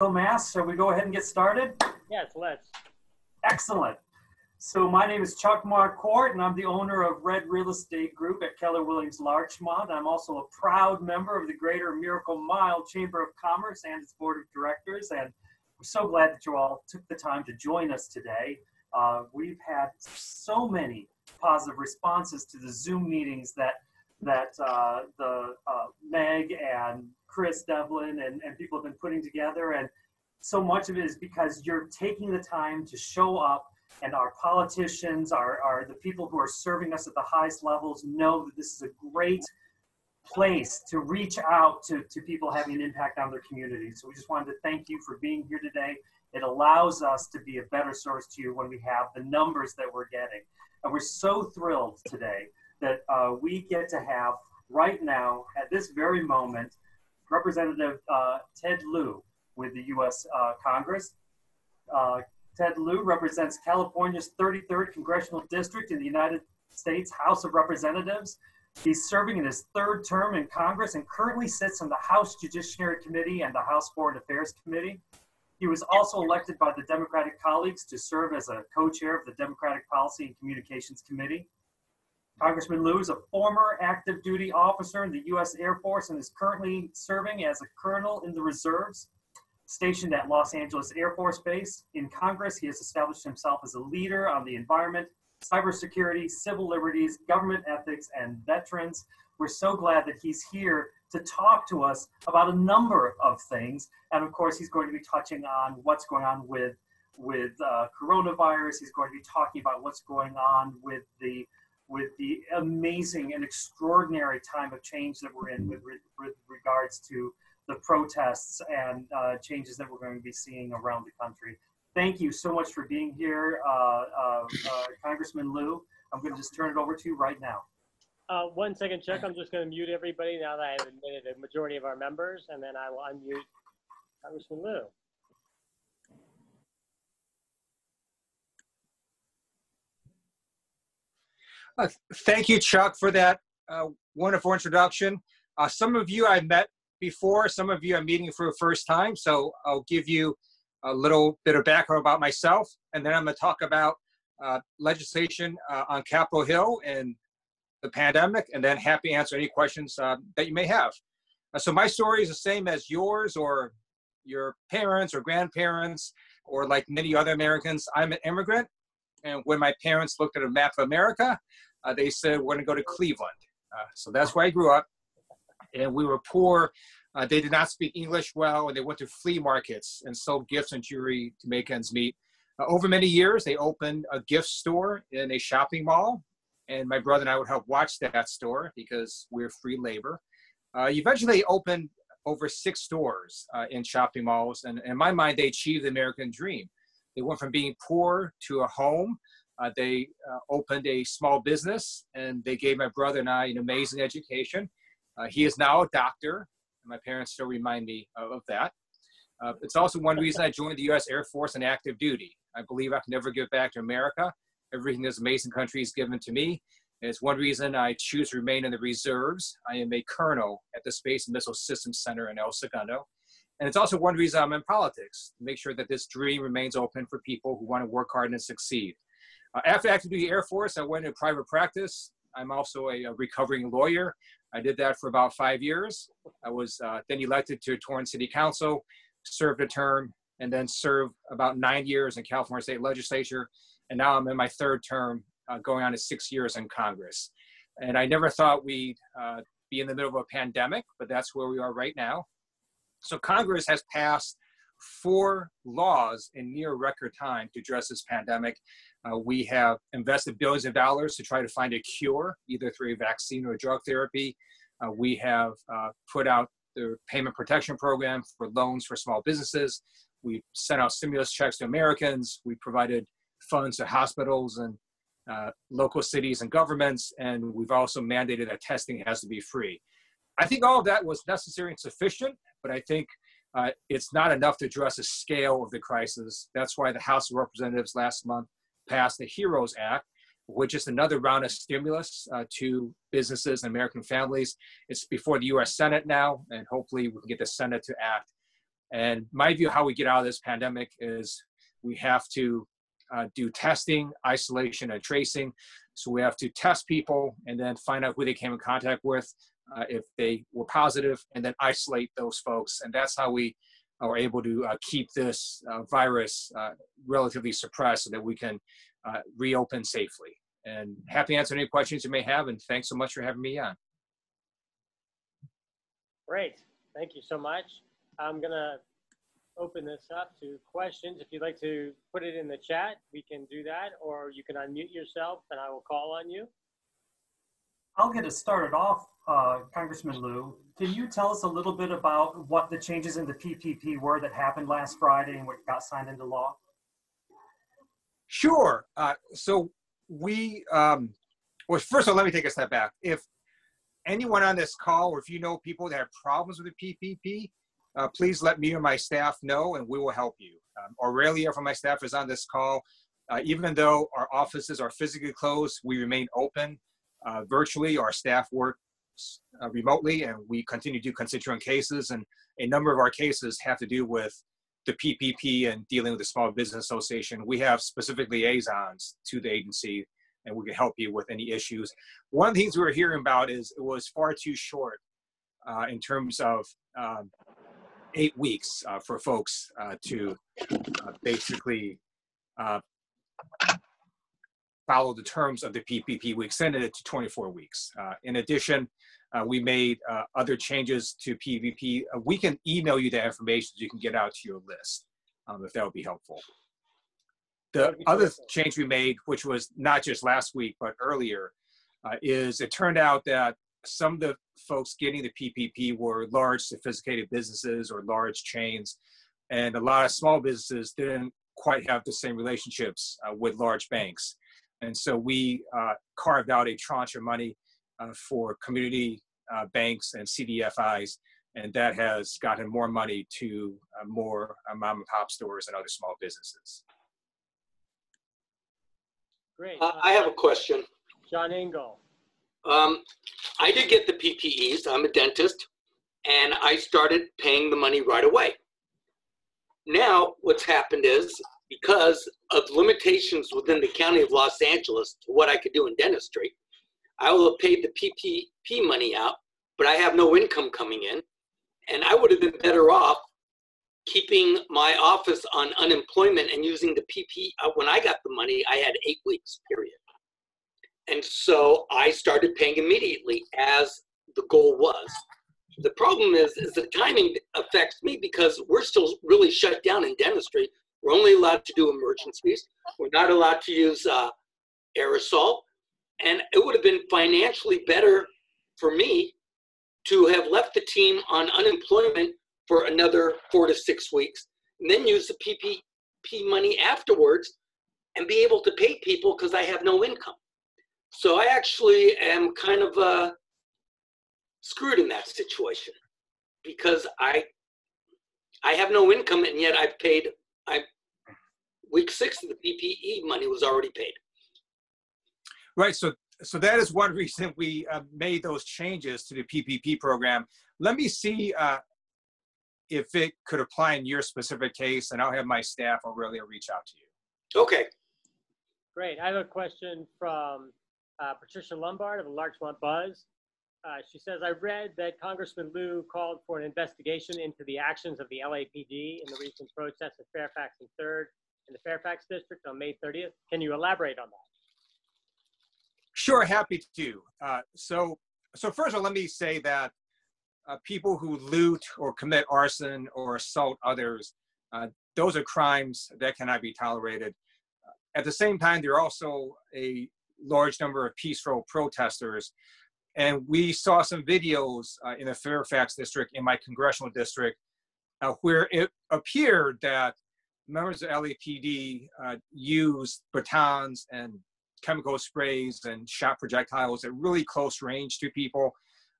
Mass, shall we go ahead and get started? Yes, let's. Excellent. So my name is Chuck Marquardt, and I'm the owner of Red Real Estate Group at Keller Williams Larchmont. I'm also a proud member of the Greater Miracle Mile Chamber of Commerce and its board of directors, and we're so glad that you all took the time to join us today. Uh, we've had so many positive responses to the Zoom meetings that that uh, the uh, Meg and Chris Devlin and, and people have been putting together. And so much of it is because you're taking the time to show up and our politicians, our, our the people who are serving us at the highest levels know that this is a great place to reach out to, to people having an impact on their community. So we just wanted to thank you for being here today. It allows us to be a better source to you when we have the numbers that we're getting. And we're so thrilled today that uh, we get to have right now, at this very moment, Representative uh, Ted Lieu with the U.S. Uh, Congress. Uh, Ted Lieu represents California's 33rd Congressional District in the United States House of Representatives. He's serving in his third term in Congress and currently sits on the House Judiciary Committee and the House Foreign Affairs Committee. He was also elected by the Democratic colleagues to serve as a co-chair of the Democratic Policy and Communications Committee. Congressman Lieu is a former active duty officer in the U.S. Air Force and is currently serving as a colonel in the reserves, stationed at Los Angeles Air Force Base. In Congress, he has established himself as a leader on the environment, cybersecurity, civil liberties, government ethics, and veterans. We're so glad that he's here to talk to us about a number of things. And of course, he's going to be touching on what's going on with, with uh, coronavirus. He's going to be talking about what's going on with the with the amazing and extraordinary time of change that we're in with, with regards to the protests and uh, changes that we're going to be seeing around the country. Thank you so much for being here, uh, uh, uh Congressman Lieu. I'm going to just turn it over to you right now. Uh, one second, Chuck. I'm just going to mute everybody now that I have admitted a majority of our members, and then I will unmute Congressman Lieu. Uh, thank you, Chuck, for that uh, wonderful introduction. Uh, some of you I've met before, some of you I'm meeting for the first time, so I'll give you a little bit of background about myself, and then I'm going to talk about uh, legislation uh, on Capitol Hill and the pandemic, and then happy to answer any questions uh, that you may have. so my story is the same as yours or your parents or grandparents, or like many other Americans. I'm an immigrant, and when my parents looked at a map of America, uh, they said, we're going to go to Cleveland. Uh, so that's where I grew up. And we were poor. Uh, they did not speak English well, and they went to flea markets and sold gifts and jewelry to make ends meet. Uh, over many years, they opened a gift store in a shopping mall. And my brother and I would help watch that store because we're free labor. Uh, eventually, opened over six stores uh, in shopping malls. And in my mind, they achieved the American dream. They went from being poor to a home uh, they uh, opened a small business and they gave my brother and I an amazing education. Uh, he is now a doctor. And my parents still remind me of, of that. Uh, it's also one reason I joined the U.S. Air Force in active duty. I believe I can never give back to America. Everything this amazing country has given to me. It's one reason I choose to remain in the reserves. I am a colonel at the Space and Missile Systems Center in El Segundo. And it's also one reason I'm in politics, to make sure that this dream remains open for people who want to work hard and succeed. Uh, after active duty Air Force, I went into private practice. I'm also a, a, recovering lawyer. I did that for about five years. I was uh, then elected to Torrance City Council, served a term, and then served about nine years in California State Legislature. And now I'm in my third term, uh, going on to six years in Congress. And I never thought we'd uh, be in the middle of a pandemic, but that's where we are right now. So Congress has passed four laws in near record time to address this pandemic. Uh, we have invested billions of dollars to try to find a cure, either through a vaccine or a drug therapy. Uh, we have uh, put out the payment protection program for loans for small businesses. We sent out stimulus checks to Americans. We provided funds to hospitals and uh, local cities and governments. And we've also mandated that testing has to be free. I think all of that was necessary and sufficient, but I think uh, it's not enough to address the scale of the crisis. That's why the House of Representatives last month passed the HEROES Act, which is another round of stimulus uh, to businesses and American families. It's before the US Senate now, and hopefully we can get the Senate to act. And my view, how we get out of this pandemic is we have to uh, do testing, isolation, and tracing. So we have to test people and then find out who they came in contact with, uh, if they were positive, and then isolate those folks. And that's how we are able to uh, keep this uh, virus uh, relatively suppressed so that we can uh, reopen safely. And happy to answer any questions you may have. And thanks so much for having me on. Great. Thank you so much. I'm going to open this up to questions. If you'd like to put it in the chat, we can do that, or you can unmute yourself and I will call on you. I'll get us started off, uh, Congressman Lieu. Can you tell us a little bit about what the changes in the PPP were that happened last Friday and what got signed into law? Sure. Uh, so we, um, well, first of all, let me take a step back. If anyone on this call, or if you know people that have problems with the PPP, uh, please let me or my staff know and we will help you. Um, Aurelia from my staff is on this call. Uh, even though our offices are physically closed, we remain open uh, virtually. Our staff works uh, remotely and we continue to do constituent cases. And a number of our cases have to do with the PPP and dealing with the Small Business Association. We have specific liaisons to the agency and we can help you with any issues. One of the things we were hearing about is it was far too short uh, in terms of um, eight weeks uh, for folks uh, to uh, basically follow the terms of the PPP. We extended it to 24 weeks. Uh, in addition, uh, we made other changes to PPP. we can email you the information so you can get out to your list um, if that would be helpful. The other change we made, which was not just last week but earlier, is it turned out that some of the folks getting the PPP were large, sophisticated businesses or large chains, and a lot of small businesses didn't quite have the same relationships uh, with large banks. And so we uh, carved out a tranche of money uh, for community uh, banks and CDFIs, and that has gotten more money to uh, more uh, mom and pop stores and other small businesses. Great. I have a question. John Engel. Um, I did get the PPEs. I'm a dentist, and I started paying the money right away. Now, what's happened is because of limitations within the county of Los Angeles to what I could do in dentistry, I will have paid the PPP money out, but I have no income coming in. And I would have been better off keeping my office on unemployment and using the PP. Uh, when I got the money, I had eight weeks, period. And so I started paying immediately as the goal was. The problem is, is the timing affects me because we're still really shut down in dentistry. We're only allowed to do emergencies. We're not allowed to use uh, aerosol. And it would have been financially better for me to have left the team on unemployment for another four to six weeks and then use the PPP money afterwards and be able to pay people because I have no income. So I actually am kind of uh, screwed in that situation because I I have no income and yet I've paid I week six of the PPE money was already paid. Right. So so that is one reason we uh, made those changes to the PPP program. Let me see uh, if it could apply in your specific case, and I'll have my staff Aurelia reach out to you. Okay. Great. I have a question from uh, Patricia Lombard of the Larchmont Buzz. Uh, she says, I read that Congressman Lieu called for an investigation into the actions of the LAPD in the recent protests at Fairfax and 3rd in the Fairfax district on May 30th. Can you elaborate on that? Sure, happy to. Uh, so, so first of all, let me say that uh, people who loot or commit arson or assault others, uh, those are crimes that cannot be tolerated. At the same time, there are also a large number of peaceful protesters. And we saw some videos uh, in the Fairfax district, in my congressional district, uh, where it appeared that members of LAPD uh, used batons and chemical sprays and shot projectiles at really close range to people,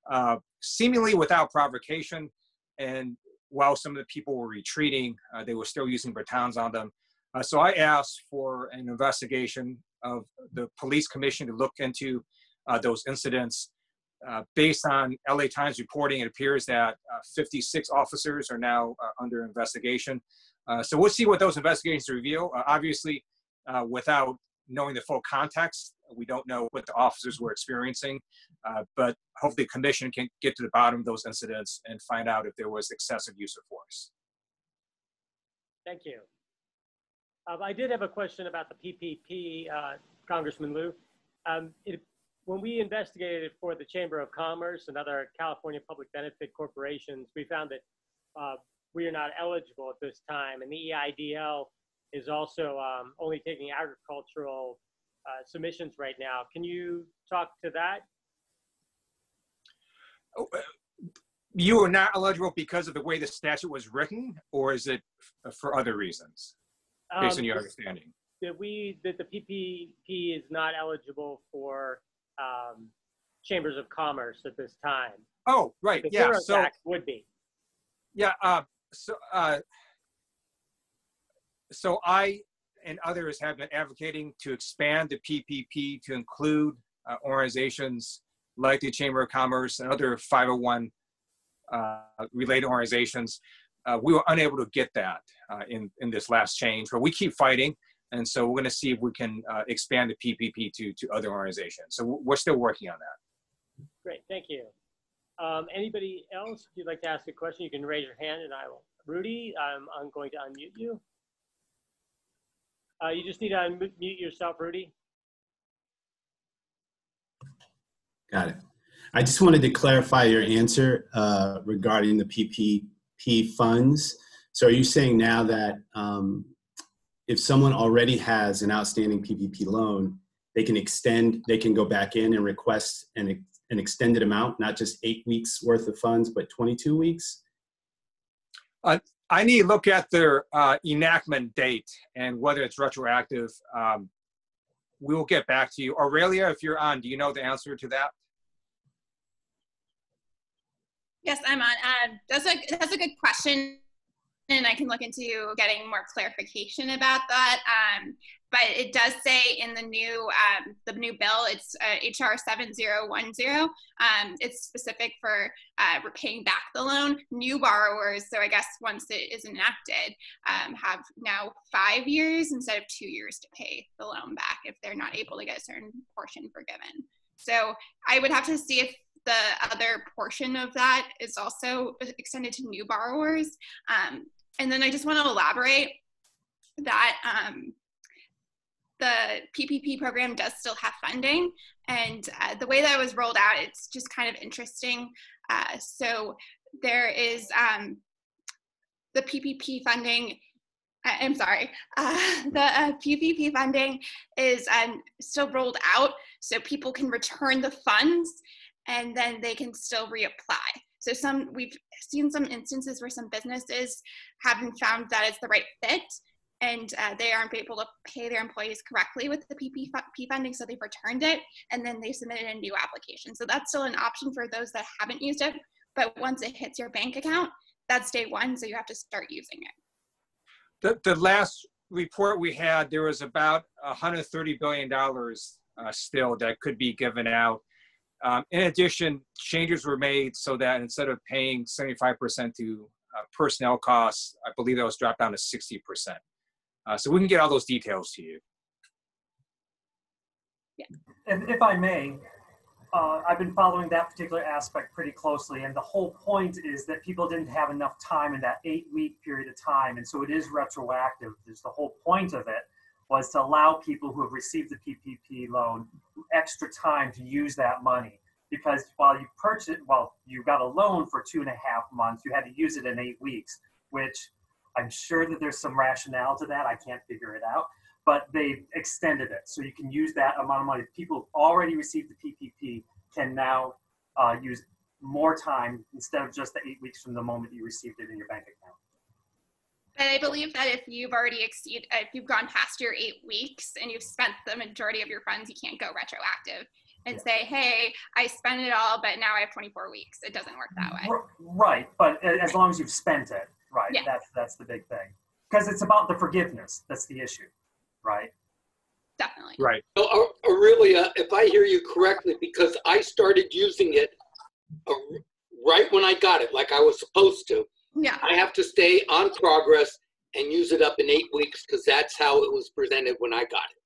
uh, seemingly without provocation. And while some of the people were retreating, uh, they were still using batons on them. Uh, so I asked for an investigation of the police commission to look into uh, those incidents. Uh, based on LA Times reporting, it appears that uh, 56 officers are now uh, under investigation. Uh, so we'll see what those investigations reveal. Uh, obviously, without knowing the full context, we don't know what the officers were experiencing. But hopefully, the commission can get to the bottom of those incidents and find out if there was excessive use of force. Thank you. Um, I did have a question about the PPP, Congressman Lieu. Um, it, when we investigated for the Chamber of Commerce and other California public benefit corporations, we found that uh, we are not eligible at this time, and the EIDL is also um, only taking agricultural uh, submissions right now. Can you talk to that? You are not eligible because of the way the statute was written, or is it for other reasons, based on Um, your understanding? that we that the PPP is not eligible for um, chambers of commerce at this time. Oh, right, The yeah. So, would be. yeah, uh, so, uh, so I and others have been advocating to expand the PPP to include uh, organizations like the Chamber of Commerce and other 501 uh, related organizations. Uh, we were unable to get that uh, in in this last change, but we keep fighting, and so we're going to see if we can uh, expand the PPP to to other organizations. So we're still working on that. Great, thank you. Um, anybody else, if you'd like to ask a question, you can raise your hand and I will. Rudy, I'm, I'm going to unmute you. Uh, you just need to unmute yourself, Rudy. Got it. I just wanted to clarify your answer uh, regarding the PPP funds. So are you saying now that um, if someone already has an outstanding PPP loan, they can extend, they can go back in and request an, an extended amount, not just eight weeks worth of funds, but 22 weeks? I need to look at their uh, enactment date and whether it's retroactive. Um, we will get back to you. Aurelia, if you're on, do you know the answer to that? Yes, I'm on. Uh, that's a that's a good question, and I can look into getting more clarification about that. Um, but it does say in the new um, the new bill, it's uh, HR 7010. Um, it's specific for uh, repaying back the loan. New borrowers, so I guess once it is enacted, um, have now five years instead of two years to pay the loan back if they're not able to get a certain portion forgiven. So I would have to see if the other portion of that is also extended to new borrowers. Um, and then I just want to elaborate that um, the PPP program does still have funding. And uh, the way that it was rolled out, it's just kind of interesting. Uh, so there is um, the PPP funding. I'm sorry, uh, the uh, PPP funding is um, still rolled out so people can return the funds and then they can still reapply. So some we've seen some instances where some businesses haven't found that it's the right fit and uh, they aren't able to pay their employees correctly with the PPP funding, so they've returned it and then they submitted a new application. So that's still an option for those that haven't used it, but once it hits your bank account, that's day one, so you have to start using it. The, the last report we had, there was about $130 billion uh, still that could be given out. Um, in addition, changes were made so that instead of paying 75% to uh, personnel costs, I believe that was dropped down to 60%. Uh, so we can get all those details to you. Yeah. And if I may, uh, I've been following that particular aspect pretty closely, and the whole point is that people didn't have enough time in that eight-week period of time, and so it is retroactive. There's the whole point of it was to allow people who have received the PPP loan extra time to use that money. Because while you purchased, well, you got a loan for two and a half months, you had to use it in eight weeks, which I'm sure that there's some rationale to that. I can't figure it out but they extended it. So you can use that amount of money. People who already received the PPP can now uh, use more time instead of just the eight weeks from the moment you received it in your bank account. But I believe that if you've already exceed, if you've gone past your eight weeks and you've spent the majority of your funds, you can't go retroactive and Yeah. say, "Hey, I spent it all, but now I have 24 weeks." It doesn't work that way. Right, but as long as you've spent it, right? Yeah. That's that's the big thing. Because it's about the forgiveness. That's the issue, right? definitely. Right. So, Aurelia, if I hear you correctly, because I started using it uh, right when I got it, like I was supposed to, Yeah. I have to stay on progress and use it up in eight weeks because that's how it was presented when I got it.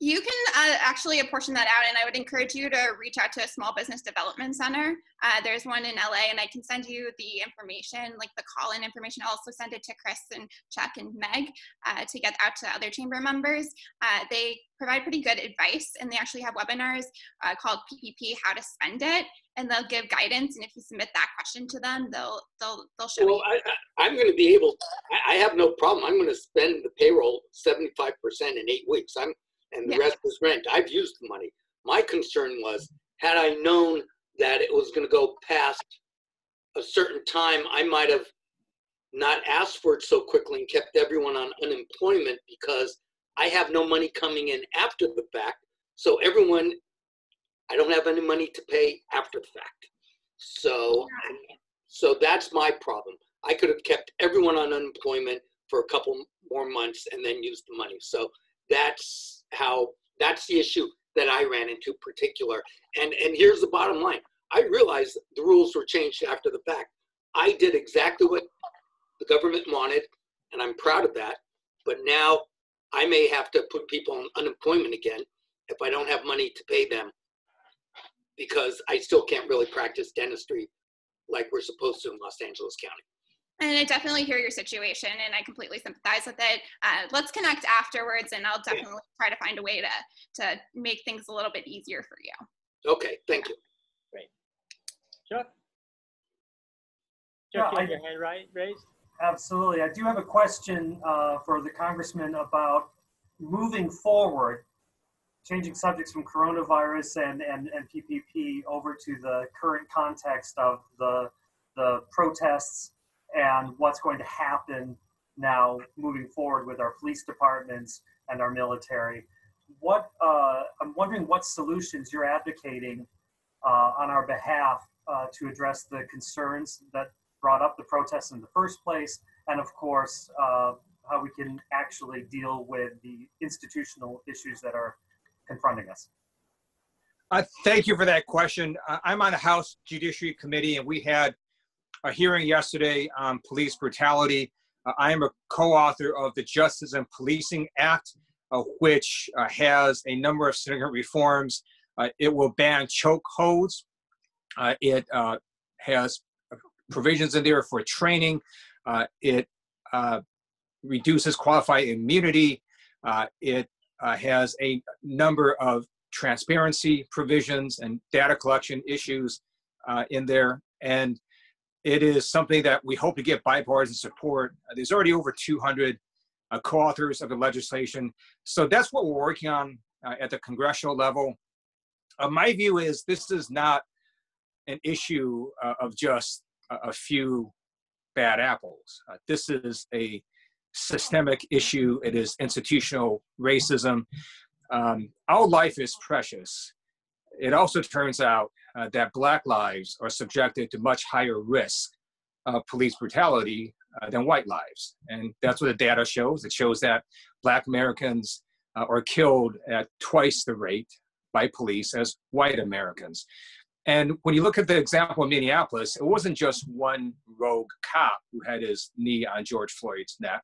You can uh, actually apportion that out, and I would encourage you to reach out to a small business development center. Uh, there's one in LA, and I can send you the information, like the call in information. I'll also send it to Chris and Chuck and Meg uh, to get out to other chamber members. Uh, they provide pretty good advice, and they actually have webinars uh, called PPP How to Spend It, and they'll give guidance. And if you submit that question to them, they'll they'll they'll show Well, you. I, I'm going to be able, I, I have no problem. I'm going to spend the payroll 75% in eight weeks. I'm, and the Yeah. rest is rent. I've used the money. My concern was, had I known that it was going to go past a certain time, I might have not asked for it so quickly and kept everyone on unemployment because I have no money coming in after the fact. So everyone, I don't have any money to pay after the fact. So, so that's my problem. I could have kept everyone on unemployment for a couple more months and then used the money. So that's how, that's the issue that I ran into particular. And, and here's the bottom line. I realized the rules were changed after the fact. I did exactly what the government wanted, and I'm proud of that. But now I may have to put people on unemployment again if I don't have money to pay them because I still can't really practice dentistry like we're supposed to in Los Angeles County. And I definitely hear your situation, and I completely sympathize with it. Uh, let's connect afterwards, and I'll definitely try to find a way to to make things a little bit easier for you. Okay, thank you. Chuck? Yeah, Chuck, you have I- your hand right, raised? Absolutely. I do have a question uh, for the congressman about moving forward, changing subjects from coronavirus and, and, and PPP over to the current context of the, the protests and what's going to happen now moving forward with our police departments and our military. What uh, I'm wondering what solutions you're advocating uh, on our behalf uh, to address the concerns that brought up the protests in the first place, and of course, uh, how we can actually deal with the institutional issues that are confronting us. Uh, thank you for that question. Uh, I'm on the House Judiciary Committee, and we had a hearing yesterday on police brutality. Uh, I am a co-author of the Justice and Policing Act, uh, which uh, has a number of significant reforms. Uh, it will ban chokeholds. Uh, it uh, has provisions in there for training. It reduces qualified immunity. It has a number of transparency provisions and data collection issues in there. And it is something that we hope to get bipartisan support. Uh, there's already over 200 uh, co-authors of the legislation. So that's what we're working on uh, at the congressional level. Uh, my view is this is not an issue uh, of just a, a few bad apples. Uh, this is a systemic issue. It is institutional racism. Um, our life is precious. It also turns out uh, that Black lives are subjected to much higher risk of police brutality uh, than white lives. And that's what the data shows. It shows that Black Americans uh, are killed at twice the rate by police as white Americans. And when you look at the example of Minneapolis, it wasn't just one rogue cop who had his knee on George Floyd's neck.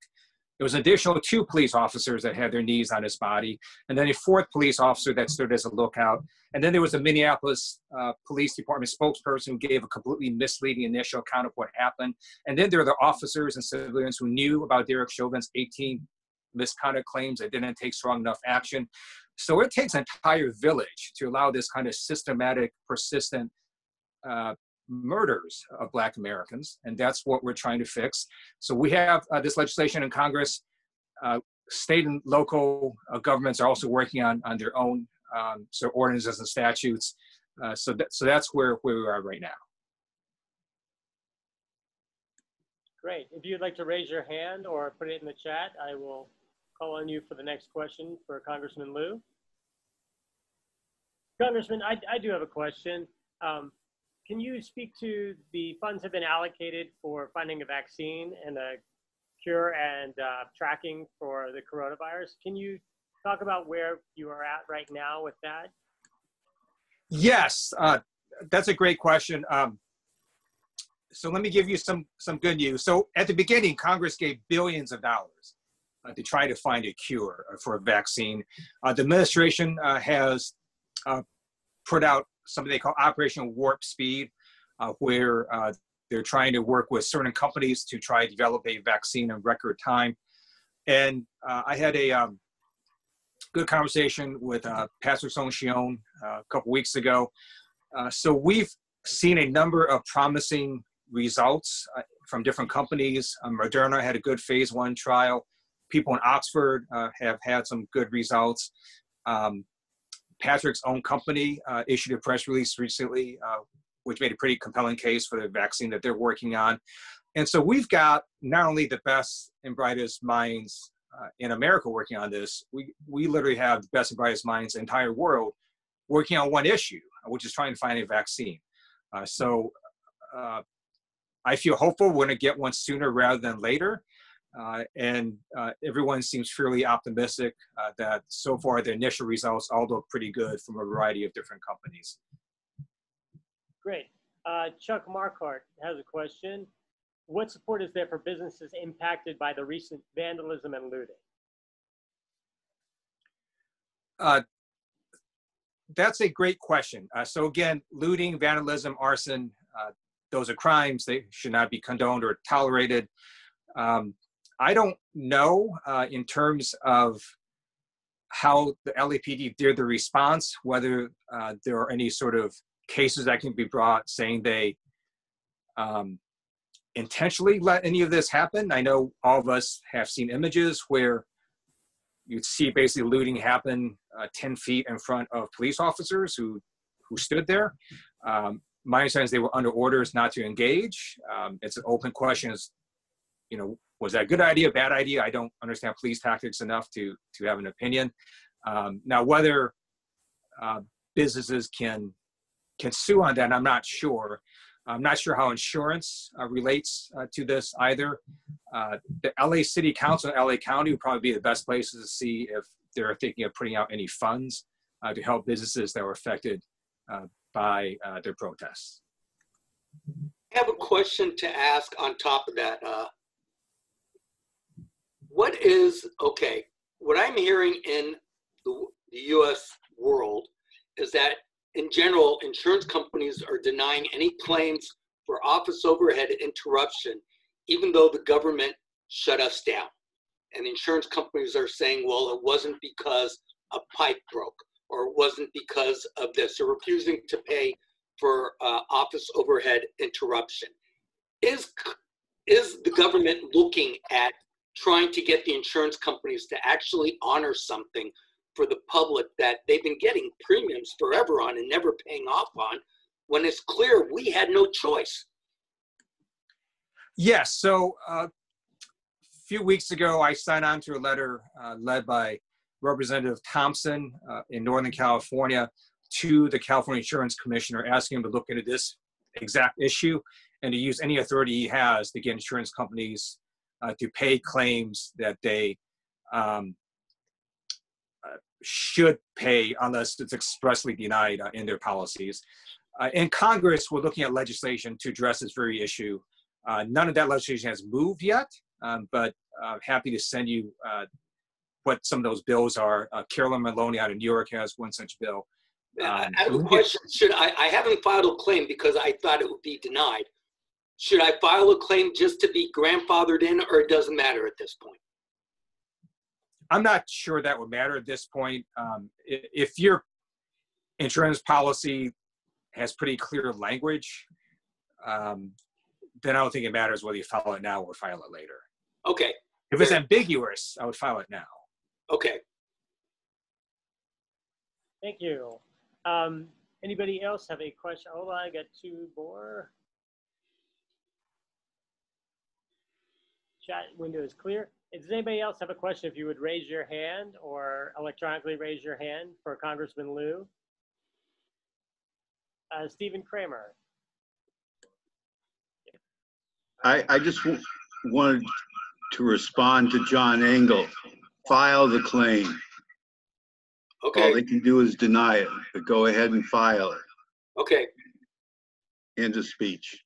There was an additional two police officers that had their knees on his body, and then a fourth police officer that stood as a lookout. And then there was a Minneapolis uh, Police Department spokesperson who gave a completely misleading initial account of what happened. And then there are the officers and civilians who knew about Derek Chauvin's 18 misconduct claims that didn't take strong enough action. So it takes an entire village to allow this kind of systematic, persistent uh, murders of Black Americans, and that's what we're trying to fix. So we have uh, this legislation in Congress. Uh, state and local uh, governments are also working on on their own um, so ordinances and statutes. Uh, so that, so that's where where we are right now. Great. If you'd like to raise your hand or put it in the chat, I will call on you for the next question for Congressman Lieu. Congressman, I, I do have a question. Um, can you speak to the funds have been allocated for finding a vaccine and a cure and uh, tracking for the coronavirus? Can you talk about where you are at right now with that? Yes, uh, that's a great question. Um, so let me give you some some good news. So at the beginning, Congress gave billions of dollars uh, to try to find a cure uh, for a vaccine. Uh, the administration uh, has uh, put out something they call Operation Warp Speed, uh, where they're trying to work with certain companies to try to develop a vaccine in record time. And I had a um, good conversation with Patrick Soon-Shiong a couple weeks ago. so we've seen a number of promising results uh, from different companies. Moderna had a good phase one trial. People in Oxford uh, have had some good results. Um, Patrick's own company uh, issued a press release recently, uh, which made a pretty compelling case for the vaccine that they're working on. And so we've got not only the best and brightest minds uh, in America working on this, we, we literally have the best and brightest minds in the entire world working on one issue, which is trying to find a vaccine. Uh, so uh, I feel hopeful we're going to get one sooner rather than later. Uh, and uh, everyone seems fairly optimistic uh, that so far the initial results all look pretty good from a variety of different companies. Great. Uh, Chuck Marquardt has a question. What support is there for businesses impacted by the recent vandalism and looting? Uh, that's a great question. Uh, so again, looting, vandalism, arson, those are crimes. They should not be condoned or tolerated. Um, I don't know uh, in terms of how the LAPD did the response, whether uh, there are any sort of cases that can be brought saying they um, intentionally let any of this happen. I know all of us have seen images where you'd see basically looting happen uh, 10 feet in front of police officers who who stood there. Um, my understanding is they were under orders not to engage. Um, it's an open question: is you know was that a good idea, bad idea? I don't understand police tactics enough to to have an opinion. Um, now, whether uh, businesses can can sue on that, I'm not sure. I'm not sure how insurance uh, relates uh, to this either. Uh, the LA City Council LA County would probably be the best places to see if they're thinking of putting out any funds uh, to help businesses that were affected uh, by their protests. I have a question to ask on top of that. What is, okay, what I'm hearing in the, the US world is that in general, insurance companies are denying any claims for office overhead interruption, even though the government shut us down. And insurance companies are saying, well, it wasn't because a pipe broke or it wasn't because of this, or refusing to pay for uh, office overhead interruption. Is, is the government looking at trying to get the insurance companies to actually honor something for the public that they've been getting premiums forever on and never paying off on when it's clear we had no choice? Yes. So uh, a few weeks ago, I signed on to a letter uh, led by Representative Thompson uh, in Northern California to the California Insurance Commissioner, asking him to look into this exact issue and to use any authority he has to get insurance companies uh, to pay claims that they um, uh, should pay unless it's expressly denied uh, in their policies. Uh, in Congress, we're looking at legislation to address this very issue. Uh, none of that legislation has moved yet, um, but I'm happy to send you what some of those bills are. Uh, Carolyn Maloney out of New York has one such bill. Um, I have a question. Should I, I haven't filed a claim because I thought it would be denied. Should I file a claim just to be grandfathered in or it doesn't matter at this point? I'm not sure that would matter at this point. Um, if your insurance policy has pretty clear language, um, then I don't think it matters whether you file it now or file it later. Okay. If it's ambiguous, I would file it now. Okay. Thank you. Um, anybody else have a question? Hold on, I got two more. Chat window is clear. Does anybody else have a question? If you would raise your hand or electronically raise your hand for Congressman Lieu. Uh, Stephen Kramer. I, I just wanted to respond to John Engel file the claim. Okay. All Okay, they can do is deny it, but go ahead and file it. okay. End of speech.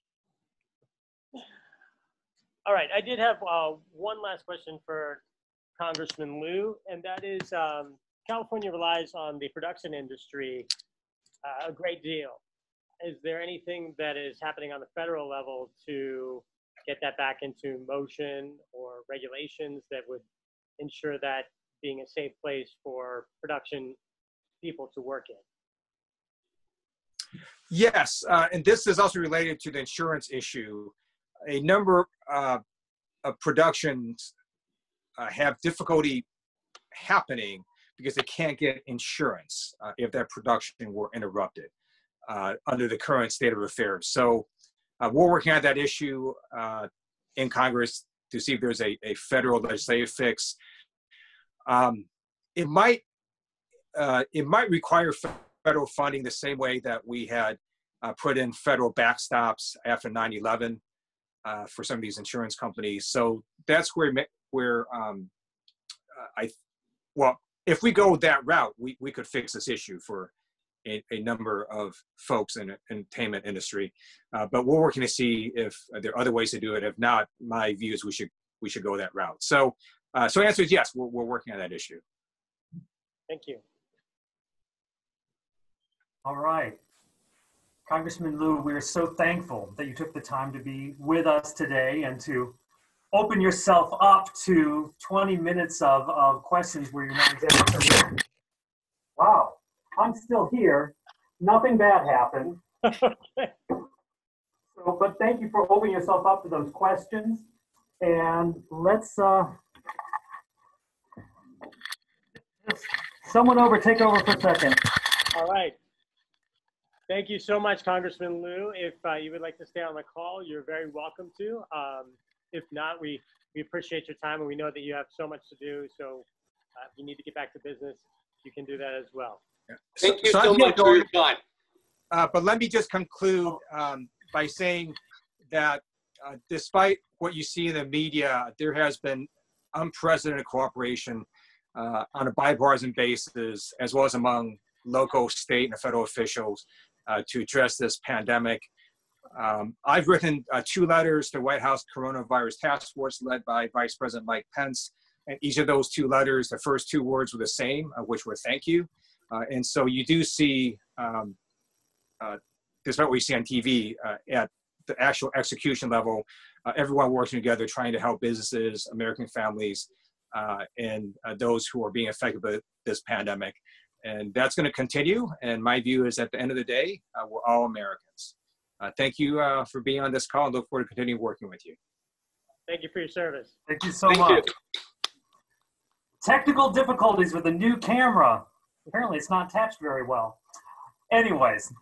All right, I did have uh, one last question for Congressman Lieu, and that is um, California relies on the production industry uh, a great deal. Is there anything that is happening on the federal level to get that back into motion or regulations that would ensure that being a safe place for production people to work in? Yes, uh, and this is also related to the insurance issue. A number uh, of productions uh, have difficulty happening because they can't get insurance uh, if that production were interrupted uh, under the current state of affairs. So uh, we're working on that issue uh, in Congress to see if there's a, a federal legislative fix. Um, it might it might require federal funding the same way that we had put in federal backstops after 9/11 uh, for some of these insurance companies. So that's where where um, uh, I well, if we go that route, we, we could fix this issue for a, a number of folks in the entertainment industry. Uh, but we're working to see if there are other ways to do it. If not, my view is we should we should go that route. So uh, so answer is yes, we're, we're working on that issue. Thank you. All right. Congressman Lieu, we are so thankful that you took the time to be with us today and to open yourself up to 20 minutes of, of questions where you're not exactly. Wow, I'm still here. Nothing bad happened. So, but thank you for opening yourself up to those questions. And let's, uh, someone over, take over for a second. All right. Thank you so much, Congressman Lieu. If uh, you would like to stay on the call, you're very welcome to. Um, if not, we, we appreciate your time and we know that you have so much to do. So uh, if you need to get back to business, you can do that as well. Thank you so so I'm gonna much for your time. Uh, but let me just conclude um, by saying that uh, despite what you see in the media, there has been unprecedented cooperation uh, on a bipartisan basis, as well as among local, state, and federal officials uh, to address this pandemic. Um, I've written uh, two letters to White House Coronavirus Task Force led by Vice President Mike Pence. And each of those two letters, the first two words were the same, uh, which were thank you. Uh, and so you do see um, despite what you see on TV, uh, at the actual execution level, uh, everyone working together trying to help businesses, American families, uh, and uh, those who are being affected by this pandemic. And that's going to continue. And my view is at the end of the day, uh, we're all Americans. Uh, thank you uh, for being on this call and look forward to continuing working with you. Thank you for your service. Thank you so Thank you. much. Technical difficulties with the new camera. Apparently, it's not attached very well. Anyways,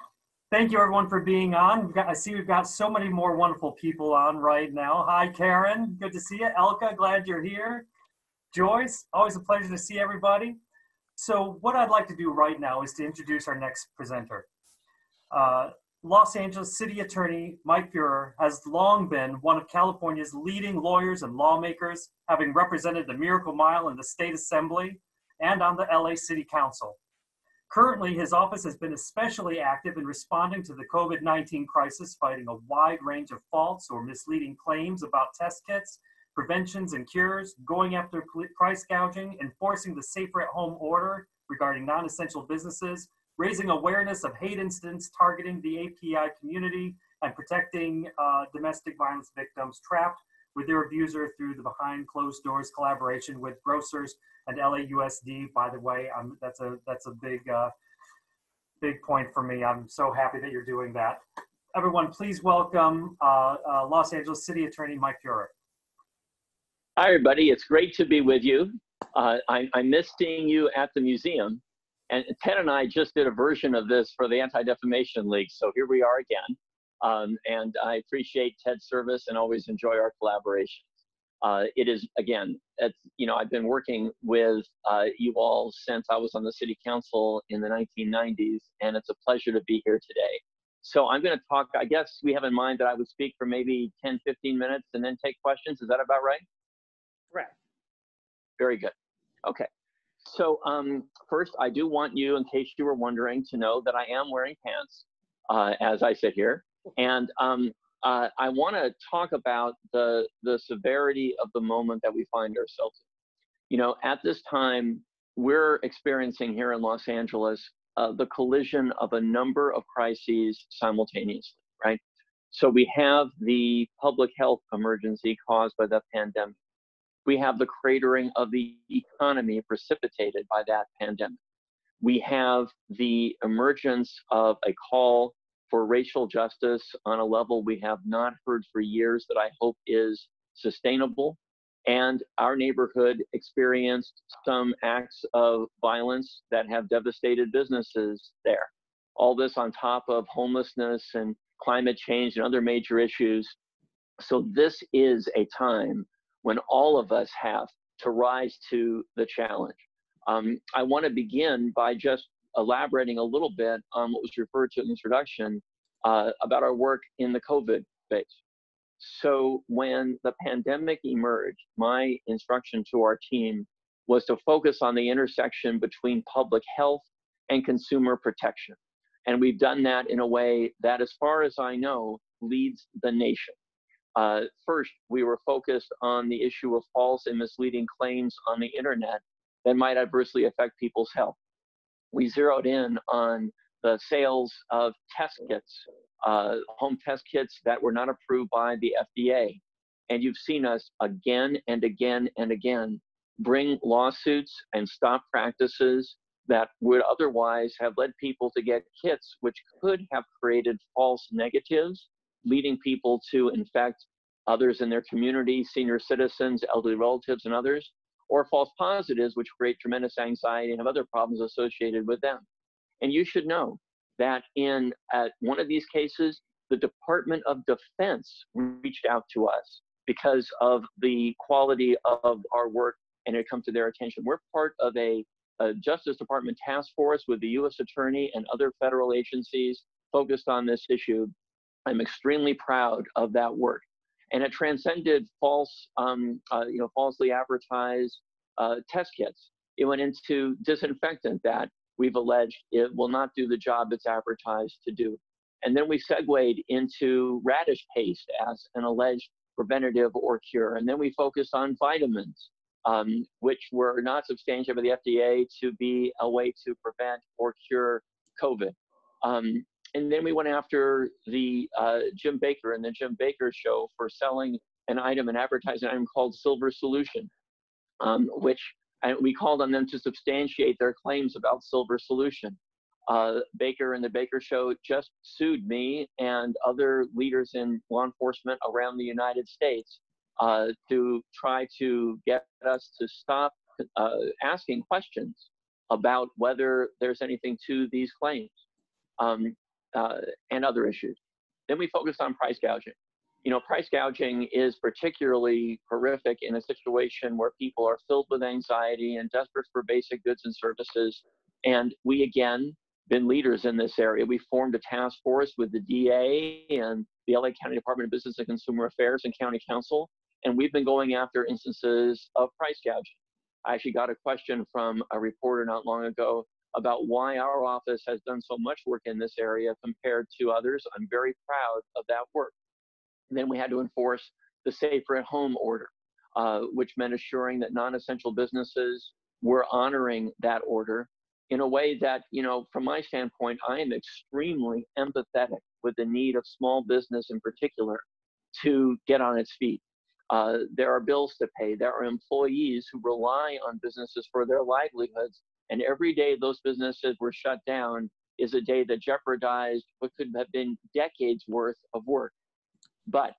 thank you everyone for being on. We've got, I see we've got so many more wonderful people on right now. Hi, Karen. Good to see you. Elka, glad you're here. Joyce, always a pleasure to see everybody. So, what I'd like to do right now is to introduce our next presenter. Uh, Los Angeles City Attorney Mike Feuer has long been one of California's leading lawyers and lawmakers, having represented the Miracle Mile in the State Assembly and on the LA City Council. Currently, his office has been especially active in responding to the COVID 19 crisis, fighting a wide range of false or misleading claims about test kits, preventions and cures, going after price gouging, enforcing the safer at home order regarding non essential businesses, raising awareness of hate incidents targeting the API community, and protecting uh, domestic violence victims trapped with their abuser through the behind closed doors collaboration with grocers and LAUSD. By the way, that's a that's a big uh, big point for me. I'm so happy that you're doing that. Everyone, please welcome uh, uh, Los Angeles City Attorney Mike Feuer. Hi, everybody. It's great to be with you. Uh, I, I miss seeing you at the museum. And Ted and I just did a version of this for the Anti Defamation League. So here we are again. Um, and I appreciate Ted's service and always enjoy our collaborations. Uh, it is, again, you know, I've been working with uh, you all since I was on the city council in the 1990s, and it's a pleasure to be here today. So I'm going to talk, I guess we have in mind that I would speak for maybe 10, 15 minutes and then take questions. Is that about right? Correct. Very good. Okay. So um, first, I do want you, in case you were wondering, to know that I am wearing pants uh, as I sit here, and um, uh, I want to talk about the the severity of the moment that we find ourselves in. You know, at this time, we're experiencing here in Los Angeles uh, the collision of a number of crises simultaneously, right? So we have the public health emergency caused by the pandemic. We have the cratering of the economy precipitated by that pandemic. We have the emergence of a call for racial justice on a level we have not heard for years that I hope is sustainable. And our neighborhood experienced some acts of violence that have devastated businesses there. All this on top of homelessness and climate change and other major issues. So, this is a time when all of us have to rise to the challenge. Um, I want to begin by just elaborating a little bit on what was referred to in the introduction uh, about our work in the COVID space. So, when the pandemic emerged, my instruction to our team was to focus on the intersection between public health and consumer protection. And we've done that in a way that, as far as I know, leads the nation. Uh, first, we were focused on the issue of false and misleading claims on the internet that might adversely affect people's health. We zeroed in on the sales of test kits, uh, home test kits that were not approved by the FDA. And you've seen us again and again and again bring lawsuits and stop practices that would otherwise have led people to get kits which could have created false negatives leading people to infect others in their community, senior citizens, elderly relatives, and others, or false positives, which create tremendous anxiety and have other problems associated with them. And you should know that in uh, one of these cases, the Department of Defense reached out to us because of the quality of our work and it comes to their attention. We're part of a, a Justice Department task force with the U.S. Attorney and other federal agencies focused on this issue I'm extremely proud of that work. And it transcended false, um, uh, you know, falsely advertised uh, test kits. It went into disinfectant that we've alleged it will not do the job it's advertised to do. And then we segued into radish paste as an alleged preventative or cure. And then we focused on vitamins, um, which were not substantiated by the FDA to be a way to prevent or cure COVID. Um, and then we went after the uh, Jim Bakker and the Jim Bakker show for selling an item, an advertising item called Silver Solution, um, which and we called on them to substantiate their claims about Silver Solution. Uh, Bakker and the Bakker Show just sued me and other leaders in law enforcement around the United States uh, to try to get us to stop uh, asking questions about whether there's anything to these claims. Um, uh, and other issues. Then we focused on price gouging. You know, price gouging is particularly horrific in a situation where people are filled with anxiety and desperate for basic goods and services. And we again been leaders in this area. We formed a task force with the DA and the LA County Department of Business and Consumer Affairs and County Counsel, and we've been going after instances of price gouging. I actually got a question from a reporter not long ago about why our office has done so much work in this area compared to others. I'm very proud of that work. And then we had to enforce the safer at home order, uh, which meant assuring that non essential businesses were honoring that order in a way that, you know, from my standpoint, I am extremely empathetic with the need of small business in particular to get on its feet. Uh, there are bills to pay. There are employees who rely on businesses for their livelihoods and every day those businesses were shut down is a day that jeopardized what could have been decades worth of work. But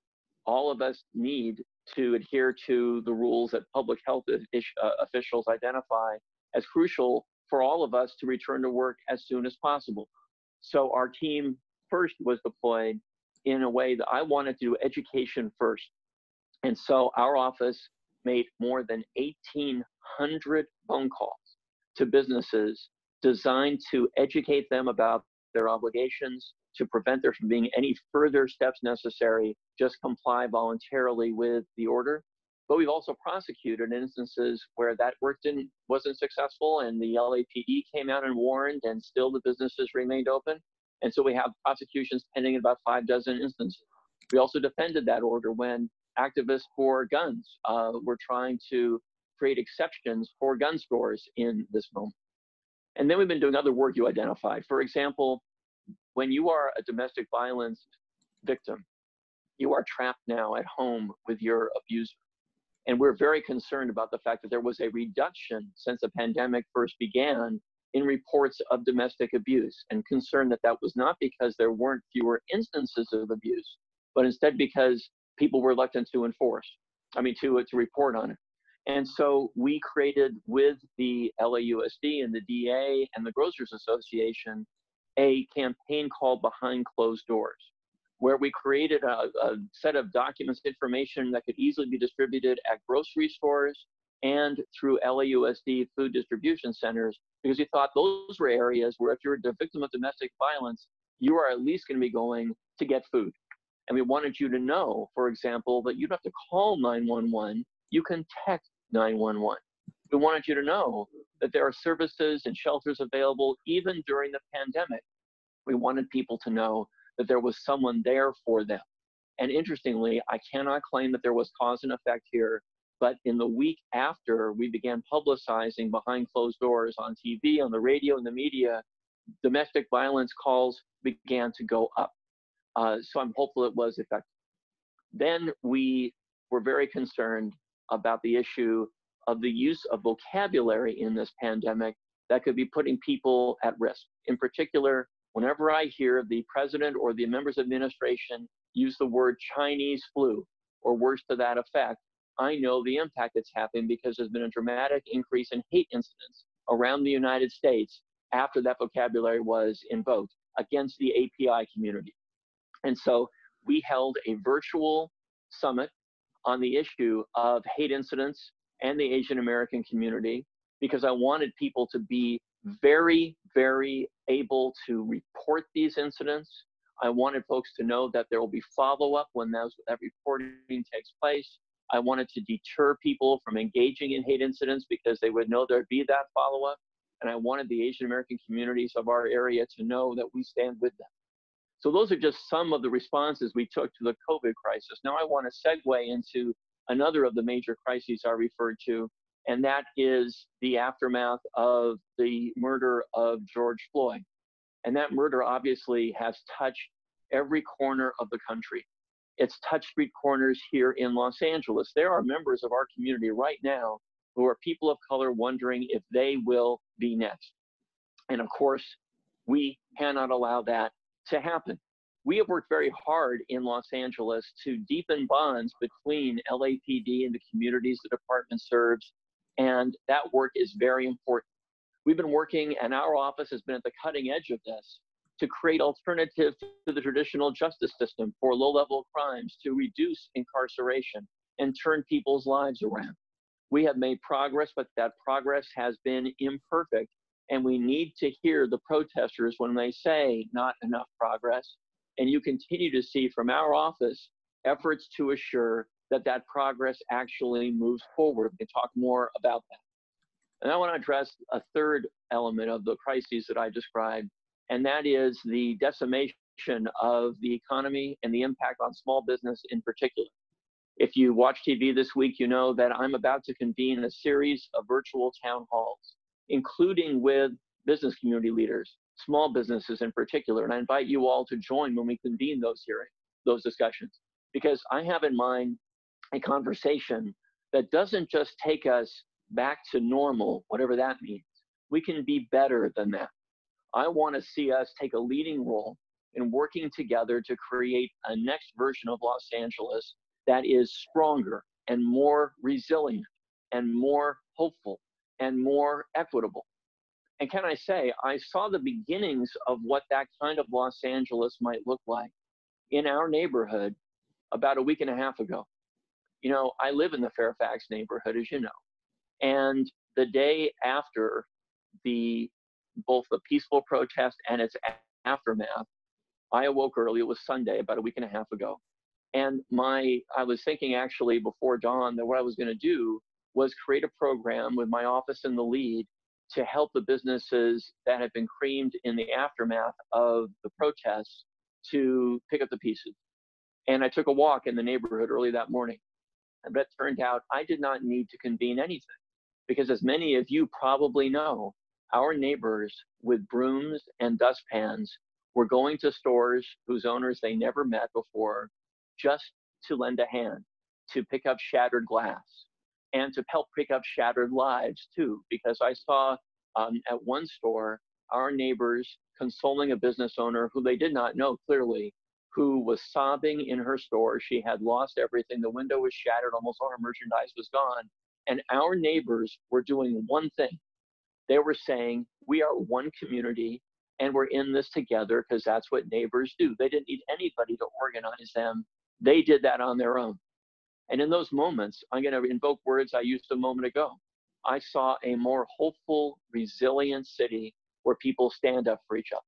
all of us need to adhere to the rules that public health uh, officials identify as crucial for all of us to return to work as soon as possible. So our team first was deployed in a way that I wanted to do education first. And so our office made more than 1,800 phone calls to businesses designed to educate them about their obligations, to prevent there from being any further steps necessary, just comply voluntarily with the order. but we've also prosecuted instances where that work didn't wasn't successful and the LAPD came out and warned and still the businesses remained open. And so we have prosecutions pending in about five dozen instances. We also defended that order when activists for guns uh, were trying to create exceptions for gun stores in this moment. And then we've been doing other work you identified. For example, when you are a domestic violence victim, you are trapped now at home with your abuser. And we're very concerned about the fact that there was a reduction since the pandemic first began in reports of domestic abuse and concerned that that was not because there weren't fewer instances of abuse, but instead because people were reluctant to enforce, I mean, to, to report on it. And so we created with the LAUSD and the DA and the Grocers Association a campaign called Behind Closed Doors where we created a, a, set of documents, information that could easily be distributed at grocery stores and through LAUSD food distribution centers, because we thought those were areas where if you're a victim of domestic violence, you are at least going to be going to get food. And we wanted you to know, for example, that you don't have to call 911, you can text 911. We wanted you to know that there are services and shelters available even during the pandemic. We wanted people to know that there was someone there for them. And interestingly, I cannot claim that there was cause and effect here, but in the week after we began publicizing behind closed doors on TV, on the radio, and the media, domestic violence calls began to go up. Uh, so I'm hopeful it was effective. Then we were very concerned about the issue of the use of vocabulary in this pandemic that could be putting people at risk. In particular, whenever I hear the president or the members of administration use the word Chinese flu or words to that effect, I know the impact it's having because there's been a dramatic increase in hate incidents around the United States after that vocabulary was invoked against the API community. And so we held a virtual summit on the issue of hate incidents and the Asian American community because I wanted people to be very, very able to report these incidents. I wanted folks to know that there will be follow up when those, that reporting takes place. I wanted to deter people from engaging in hate incidents because they would know there'd be that follow up. And I wanted the Asian American communities of our area to know that we stand with them. So those are just some of the responses we took to the COVID crisis. Now I want to segue into another of the major crises I referred to, and that is the aftermath of the murder of George Floyd. And that murder obviously has touched every corner of the country. It's touched street corners here in Los Angeles. There are members of our community right now who are people of color wondering if they will be next. And of course, we cannot allow that to happen. We have worked very hard in Los Angeles to deepen bonds between LAPD and the communities the department serves and that work is very important. We've been working, and our office has been at the cutting edge of this to create alternatives to the traditional justice system for low level crimes to reduce incarceration and turn people's lives around. We have made progress, but that progress has been imperfect. And we need to hear the protesters when they say not enough progress. And you continue to see from our office efforts to assure that that progress actually moves forward. We can talk more about that. And I want to address a third element of the crises that I described, and that is the decimation of the economy and the impact on small business in particular. If you watch TV this week, you know that I'm about to convene a series of virtual town halls, including with business community leaders, small businesses in particular. And I invite you all to join when we convene those hearings, those discussions, because I have in mind a conversation that doesn't just take us back to normal, whatever that means. We can be better than that. I want to see us take a leading role in working together to create a next version of Los Angeles that is stronger and more resilient and more hopeful and more equitable. And can I say, I saw the beginnings of what that kind of Los Angeles might look like in our neighborhood about a week and a half ago you know, I live in the Fairfax neighborhood, as you know, and the day after the both the peaceful protest and its aftermath, I awoke early. It was Sunday, about a week and a half ago, And my, I was thinking actually before dawn that what I was going to do was create a program with my office in the lead to help the businesses that have been creamed in the aftermath of the protests to pick up the pieces. And I took a walk in the neighborhood early that morning. But it turned out I did not need to convene anything because, as many of you probably know, our neighbors with brooms and dustpans were going to stores whose owners they never met before just to lend a hand, to pick up shattered glass, and to help pick up shattered lives too. Because I saw um, at one store our neighbors consoling a business owner who they did not know clearly, who was sobbing in her store. She had lost everything. The window was shattered. Almost all her merchandise was gone. And our neighbors were doing one thing. They were saying, We are one community and we're in this together because that's what neighbors do. They didn't need anybody to organize them, they did that on their own. And in those moments, I'm going to invoke words I used a moment ago. I saw a more hopeful, resilient city where people stand up for each other.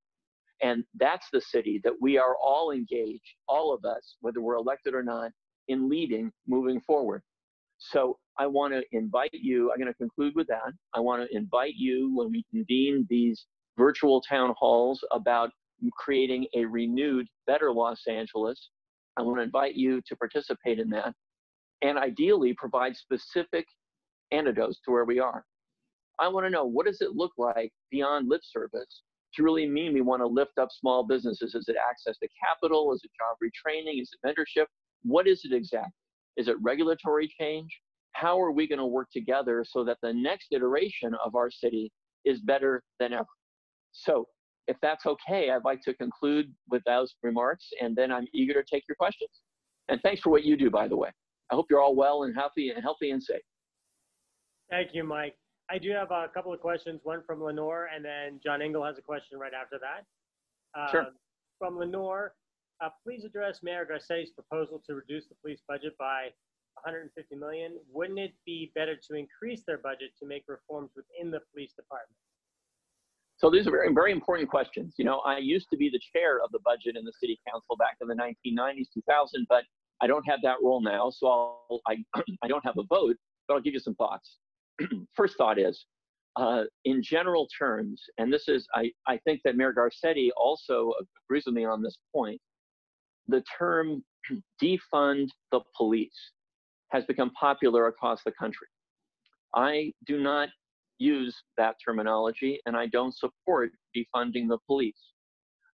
And that's the city that we are all engaged, all of us, whether we're elected or not, in leading moving forward. So I want to invite you, I'm going to conclude with that. I want to invite you when we convene these virtual town halls about creating a renewed, better Los Angeles. I want to invite you to participate in that and ideally provide specific antidotes to where we are. I want to know what does it look like beyond lip service to really mean we want to lift up small businesses? Is it access to capital? Is it job retraining? Is it mentorship? What is it exactly? Is it regulatory change? How are we going to work together so that the next iteration of our city is better than ever? So, if that's okay, I'd like to conclude with those remarks, and then I'm eager to take your questions. And thanks for what you do, by the way. I hope you're all well and healthy and healthy and safe. Thank you, Mike. I do have a couple of questions, one from Lenore, and then John Engel has a question right after that. Sure. Um, From Lenore, uh, please address Mayor Garcetti's proposal to reduce the police budget by 150 million. Wouldn't it be better to increase their budget to make reforms within the police department? So these are very, very important questions. You know, I used to be the chair of the budget in the city council back in the 1990s, 2000, but I don't have that role now. So I'll, I, I don't have a vote, but I'll give you some thoughts. First thought is, uh, in general terms, and this is, I, I think that Mayor Garcetti also agrees with me on this point, the term defund the police has become popular across the country. I do not use that terminology and I don't support defunding the police.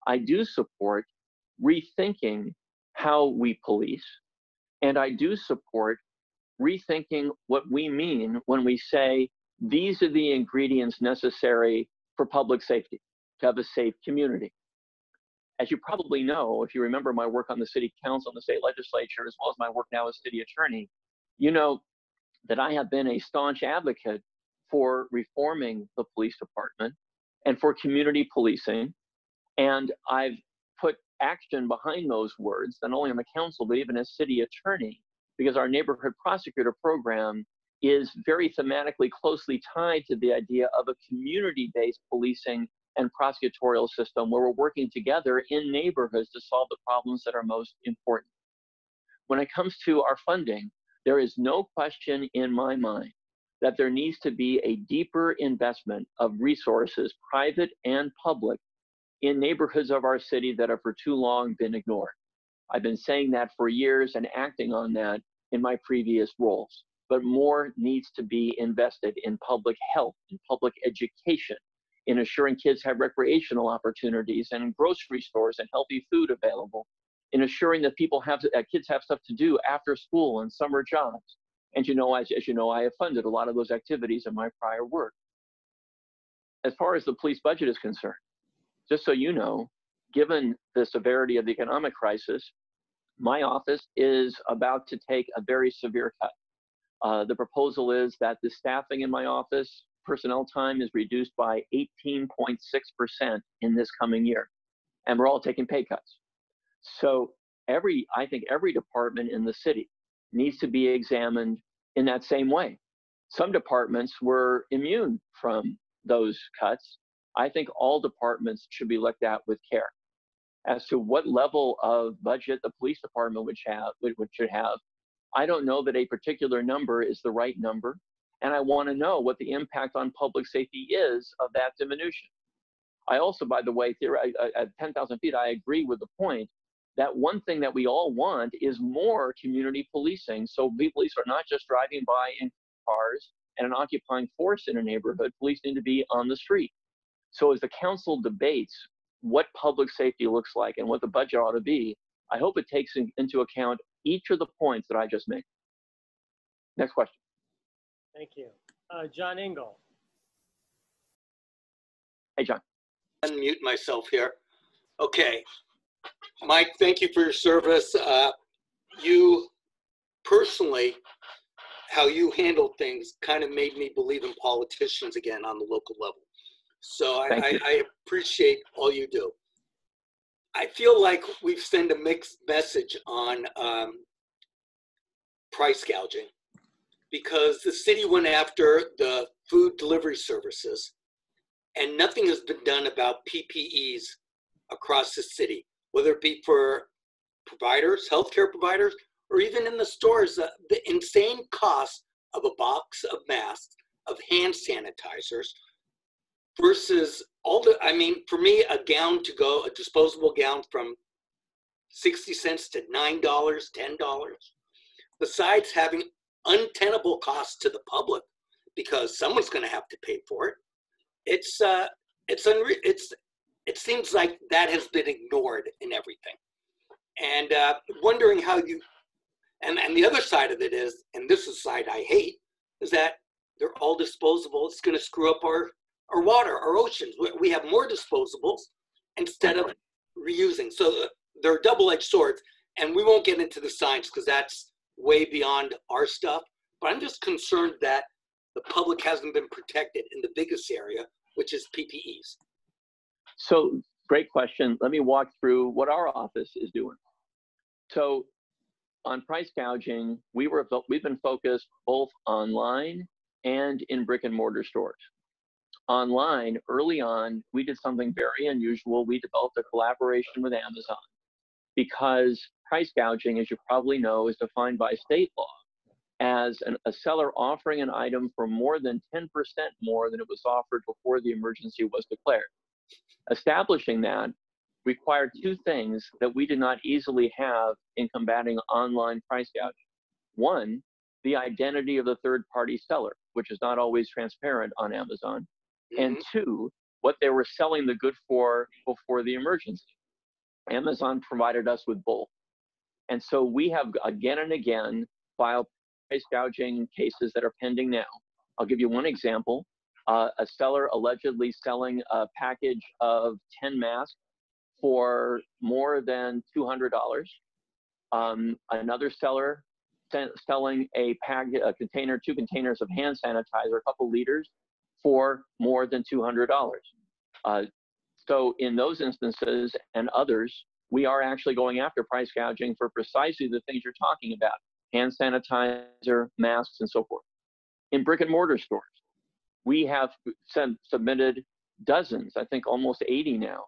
I do support rethinking how we police, and I do support rethinking what we mean when we say these are the ingredients necessary for public safety, to have a safe community. As you probably know, if you remember my work on the city council and the state legislature, as well as my work now as city attorney, you know that I have been a staunch advocate for reforming the police department and for community policing. And I've action behind those words, not only on the council, but even as city attorney, because our neighborhood prosecutor program is very thematically closely tied to the idea of a community based policing and prosecutorial system where we're working together in neighborhoods to solve the problems that are most important. When it comes to our funding, there is no question in my mind that there needs to be a deeper investment of resources, private and public, in neighborhoods of our city that have for too long been ignored. I've been saying that for years and acting on that in my previous roles. But more needs to be invested in public health, in public education, in assuring kids have recreational opportunities and grocery stores and healthy food available, in assuring that people have uh, kids have stuff to do after school and summer jobs. And you know, as, as you know, I have funded a lot of those activities in my prior work. As far as the police budget is concerned, just so you know, given the severity of the economic crisis, my office is about to take a very severe cut. Uh, the proposal is that the staffing in my office, personnel time is reduced by 18.6% in this coming year. And we're all taking pay cuts. So every, I think every department in the city needs to be examined in that same way. Some departments were immune from those cuts. I think all departments should be looked at with care. as to what level of budget the police department would have, would, should have. I don't know that a particular number is the right number, and I want to know what the impact on public safety is of that diminution. I also, by the way, at 10,000 feet, I agree with the point that one thing that we all want is more community policing. So police are not just driving by in cars and an occupying force in a neighborhood. Police need to be on the street. So as the council debates what public safety looks like and what the budget ought to be, I hope it takes in- into account each of the points that I just made. Next question. Thank you. Uh, John Engel. Hey, John. unmute myself here. Okay. Mike, thank you for your service. Uh, you personally, how you handled things kind of made me believe in politicians again on the local level. So I, I. I appreciate all you do. I feel like we've sent a mixed message on um, price gouging because the city went after the food delivery services and nothing has been done about PPEs across the city, whether it be for providers, healthcare providers, or even in the stores. The, the insane cost of a box of masks, of hand sanitizers, versus all the. I mean, for me, a gown to go, a disposable gown from sixty cents to nine dollars, ten dollars. Besides having untenable costs to the public, because someone's going to have to pay for it it's uh it's unre- it's it seems like that has been ignored in everything and uh wondering how you and and the other side of it is and this is the side i hate is that they're all disposable it's going to screw up our our water our oceans we, have more disposables instead of reusing so uh, they're double-edged swords and we won't get into the science because that's way beyond our stuff but i'm just concerned that the public hasn't been protected in the biggest area, which is PPEs. So great question. Let me walk through what our office is doing. So on price gouging, we were we've been focused both online and in brick and mortar stores. Online, early on, we did something very unusual. We developed a collaboration with Amazon because price gouging, as you probably know, is defined by state law as an, a seller offering an item for more than 10% more than it was offered before the emergency was declared. Establishing that required two things that we did not easily have in combating online price gouging. One, the identity of the third party seller, which is not always transparent on Amazon. And Mhm. two, what they were selling the good for before the emergency. Amazon provided us with both. And so we have again and again filed price gouging cases that are pending now. I'll give you one example. Uh, a seller allegedly selling a package of 10 masks for more than $200. Um, another seller sen- selling a pack, a container, two containers of hand sanitizer, a couple liters, for more than $200. Uh, so in those instances and others, we are actually going after price gouging for precisely the things you're talking about hand sanitizer, masks, and so forth. In brick and mortar stores, we have sent, submitted dozens, I think almost 80 now,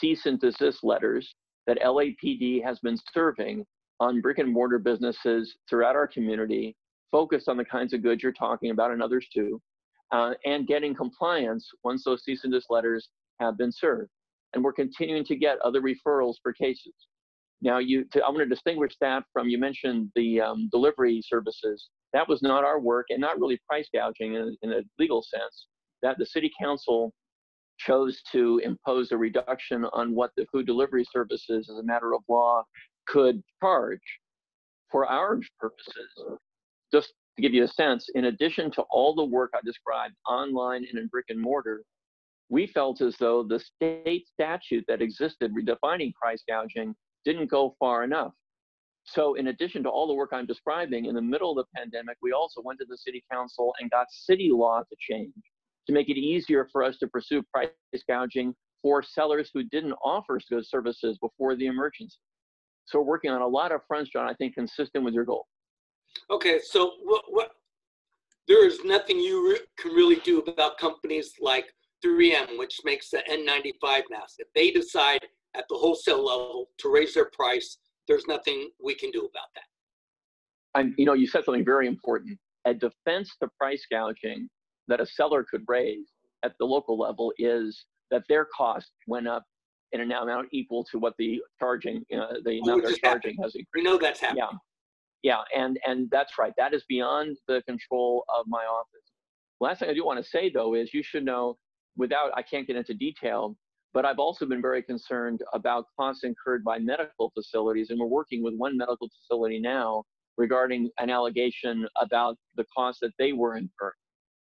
cease and desist letters that LAPD has been serving on brick and mortar businesses throughout our community, focused on the kinds of goods you're talking about and others too, uh, and getting compliance once those cease and desist letters have been served. And we're continuing to get other referrals for cases. Now, you, to, I want to distinguish that from you mentioned the um, delivery services. That was not our work, and not really price gouging in, in a legal sense. That the city council chose to impose a reduction on what the food delivery services, as a matter of law, could charge for our purposes. Just to give you a sense, in addition to all the work I described online and in brick and mortar, we felt as though the state statute that existed redefining price gouging didn't go far enough. So, in addition to all the work I'm describing, in the middle of the pandemic, we also went to the city council and got city law to change to make it easier for us to pursue price gouging for sellers who didn't offer good services before the emergency. So, we're working on a lot of fronts, John, I think consistent with your goal. Okay, so what, what, there is nothing you re- can really do about companies like 3M, which makes the N95 mask. If they decide at the wholesale level to raise their price, there's nothing we can do about that. I'm, you know, you said something very important. A defense to price gouging that a seller could raise at the local level is that their cost went up in an amount equal to what the charging, uh, the Oh, amount which they're charging has increased. We know that's happening. Yeah. Yeah, and and that's right. That is beyond the control of my office. Last thing I do want to say though is you should know without I can't get into detail, but I've also been very concerned about costs incurred by medical facilities, and we're working with one medical facility now regarding an allegation about the costs that they were incurring.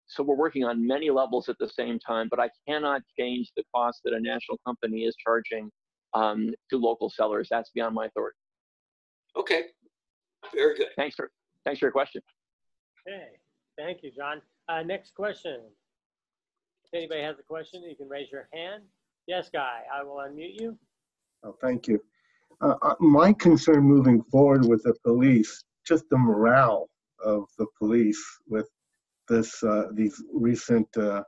So we're working on many levels at the same time, but I cannot change the cost that a national company is charging um, to local sellers. That's beyond my authority. Okay, very good. Thanks for thanks for your question. Okay, thank you, John. Uh, next question. If anybody has a question, you can raise your hand. Yes, Guy, I will unmute you. Oh, thank you. Uh, uh, my concern moving forward with the police, just the morale of the police with this, uh, these recent uh,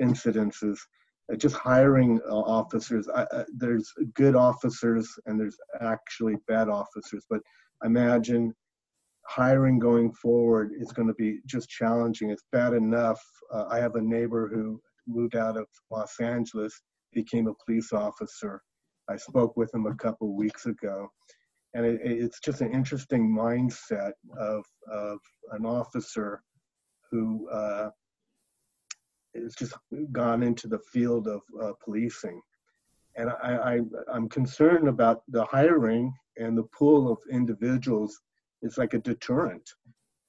incidences, uh, just hiring uh, officers. I, I, there's good officers and there's actually bad officers, but I imagine hiring going forward is going to be just challenging. It's bad enough. Uh, I have a neighbor who moved out of Los Angeles, became a police officer. I spoke with him a couple weeks ago, and it, it's just an interesting mindset of of an officer who uh, has just gone into the field of uh, policing. And I, I, I'm concerned about the hiring and the pool of individuals. It's like a deterrent.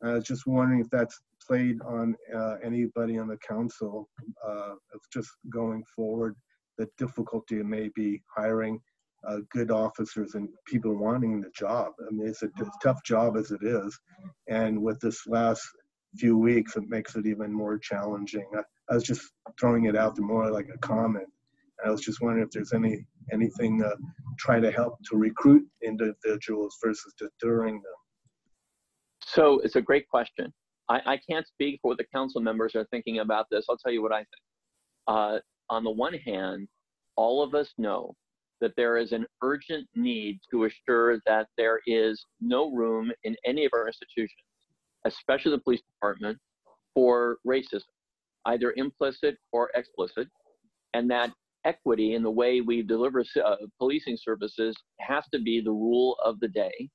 I was just wondering if that's played on uh, anybody on the council uh, of just going forward, the difficulty it may be hiring uh, good officers and people wanting the job. I mean, it's a t- tough job as it is. And with this last few weeks, it makes it even more challenging. I, I was just throwing it out there more like a comment. I was just wondering if there's any anything uh, try to help to recruit individuals versus deterring them. So it's a great question. I, I can't speak for what the council members are thinking about this. I'll tell you what I think. Uh, on the one hand, all of us know that there is an urgent need to assure that there is no room in any of our institutions, especially the police department, for racism, either implicit or explicit, and that equity in the way we deliver uh, policing services has to be the rule of the day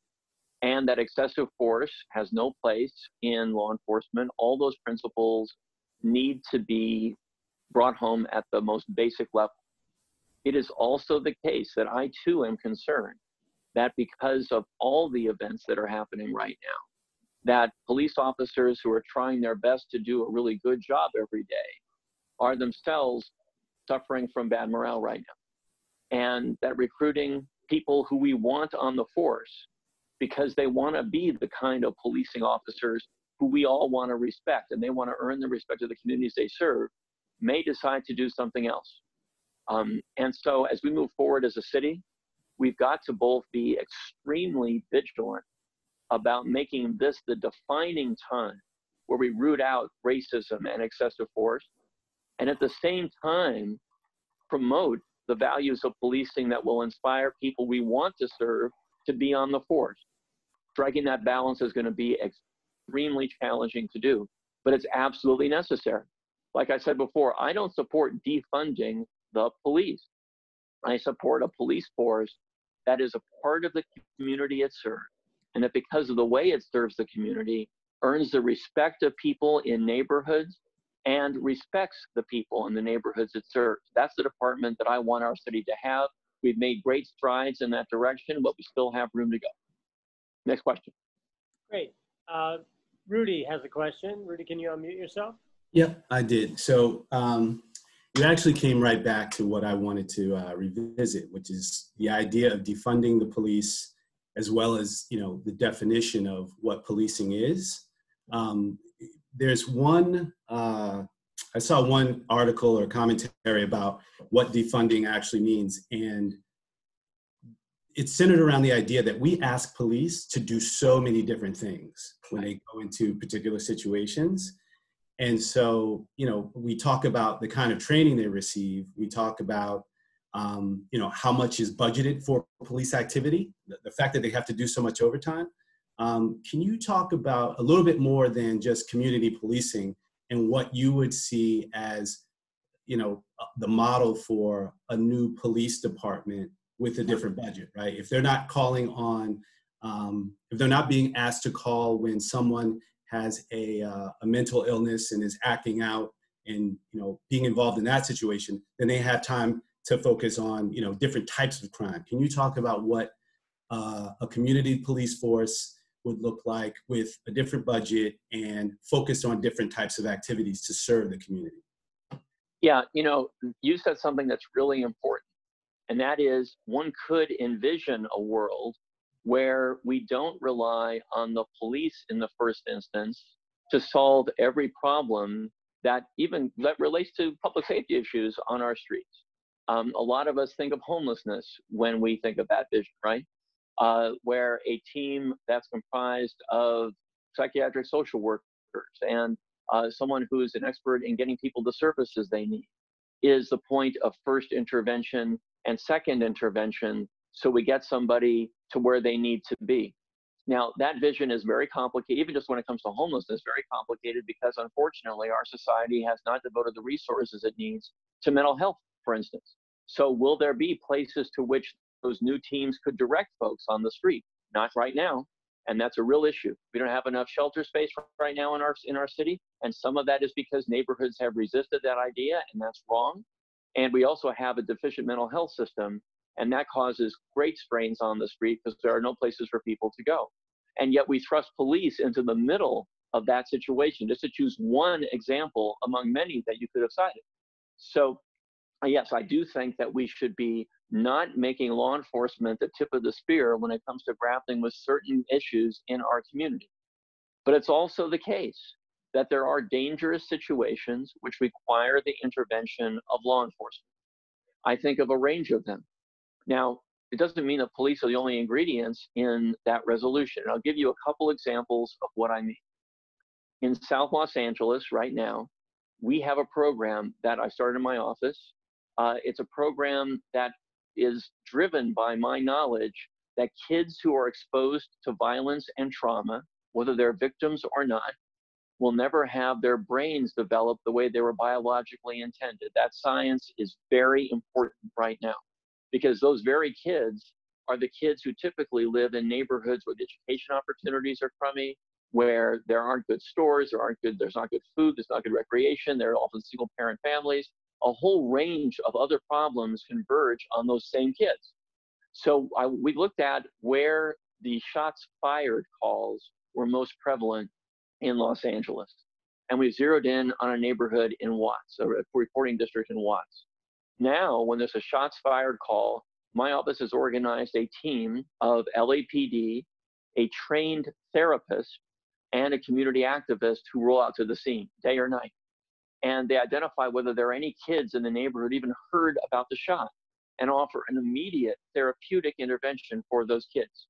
and that excessive force has no place in law enforcement. All those principles need to be brought home at the most basic level. It is also the case that I too am concerned that because of all the events that are happening right now, that police officers who are trying their best to do a really good job every day are themselves suffering from bad morale right now. And that recruiting people who we want on the force because they want to be the kind of policing officers who we all want to respect and they want to earn the respect of the communities they serve may decide to do something else. Um, and so as we move forward as a city, we've got to both be extremely vigilant about making this the defining time where we root out racism and excessive force, and at the same time promote the values of policing that will inspire people we want to serve to be on the force striking that balance is going to be extremely challenging to do, but it's absolutely necessary. Like I said before, I don't support defunding the police. I support a police force that is a part of the community it serves, and that because of the way it serves the community, earns the respect of people in neighborhoods and respects the people in the neighborhoods it serves. That's the department that I want our city to have. We've made great strides in that direction, but we still have room to go. Next question. Great. Uh, Rudy has a question. Rudy, can you unmute yourself? Yep, I did. So um, you actually came right back to what I wanted to uh, revisit, which is the idea of defunding the police, as well as you know the definition of what policing is. Um, there's one. Uh, I saw one article or commentary about what defunding actually means, and it's centered around the idea that we ask police to do so many different things when they go into particular situations. And so, you know, we talk about the kind of training they receive. We talk about um, you know, how much is budgeted for police activity, the, the fact that they have to do so much overtime. Um, can you talk about a little bit more than just community policing and what you would see as, you know, uh, the model for a new police department with a different budget, right? If they're not calling on, um, if they're not being asked to call when someone has a, uh, a mental illness and is acting out and you know being involved in that situation, then they have time to focus on you know different types of crime. Can you talk about what uh, a community police force would look like with a different budget and focused on different types of activities to serve the community? Yeah, you know, you said something that's really important, and that is one could envision a world where we don't rely on the police in the first instance to solve every problem that even that relates to public safety issues on our streets. Um, a lot of us think of homelessness when we think of that vision, right? Uh, where a team that's comprised of psychiatric social workers and uh, someone who's an expert in getting people the services they need is the point of first intervention and second intervention so we get somebody to where they need to be. Now, that vision is very complicated, even just when it comes to homelessness, very complicated because unfortunately our society has not devoted the resources it needs to mental health, for instance. So, will there be places to which those new teams could direct folks on the street? Not right now. And that's a real issue. We don't have enough shelter space right now in our, in our city. And some of that is because neighborhoods have resisted that idea, and that's wrong. And we also have a deficient mental health system and that causes great strains on the street because there are no places for people to go. And yet we thrust police into the middle of that situation, just to choose one example among many that you could have cited. So, Uh, yes, I do think that we should be not making law enforcement the tip of the spear when it comes to grappling with certain issues in our community. But it's also the case that there are dangerous situations which require the intervention of law enforcement. I think of a range of them. Now, it doesn't mean that police are the only ingredients in that resolution. And I'll give you a couple examples of what I mean. In South Los Angeles right now, we have a program that I started in my office. Uh, it's a program that is driven by my knowledge that kids who are exposed to violence and trauma, whether they're victims or not, will never have their brains develop the way they were biologically intended. That science is very important right now because those very kids are the kids who typically live in neighborhoods where the education opportunities are crummy, where there aren't good stores, there aren't good, there's not good food, there's not good recreation, they're often single parent families. A whole range of other problems converge on those same kids. So I, we looked at where the shots fired calls were most prevalent in Los Angeles. And we zeroed in on a neighborhood in Watts, a reporting district in Watts. Now, when there's a shots fired call, my office has organized a team of LAPD, a trained therapist, and a community activist who roll out to the scene day or night. And they identify whether there are any kids in the neighborhood even heard about the shot and offer an immediate therapeutic intervention for those kids.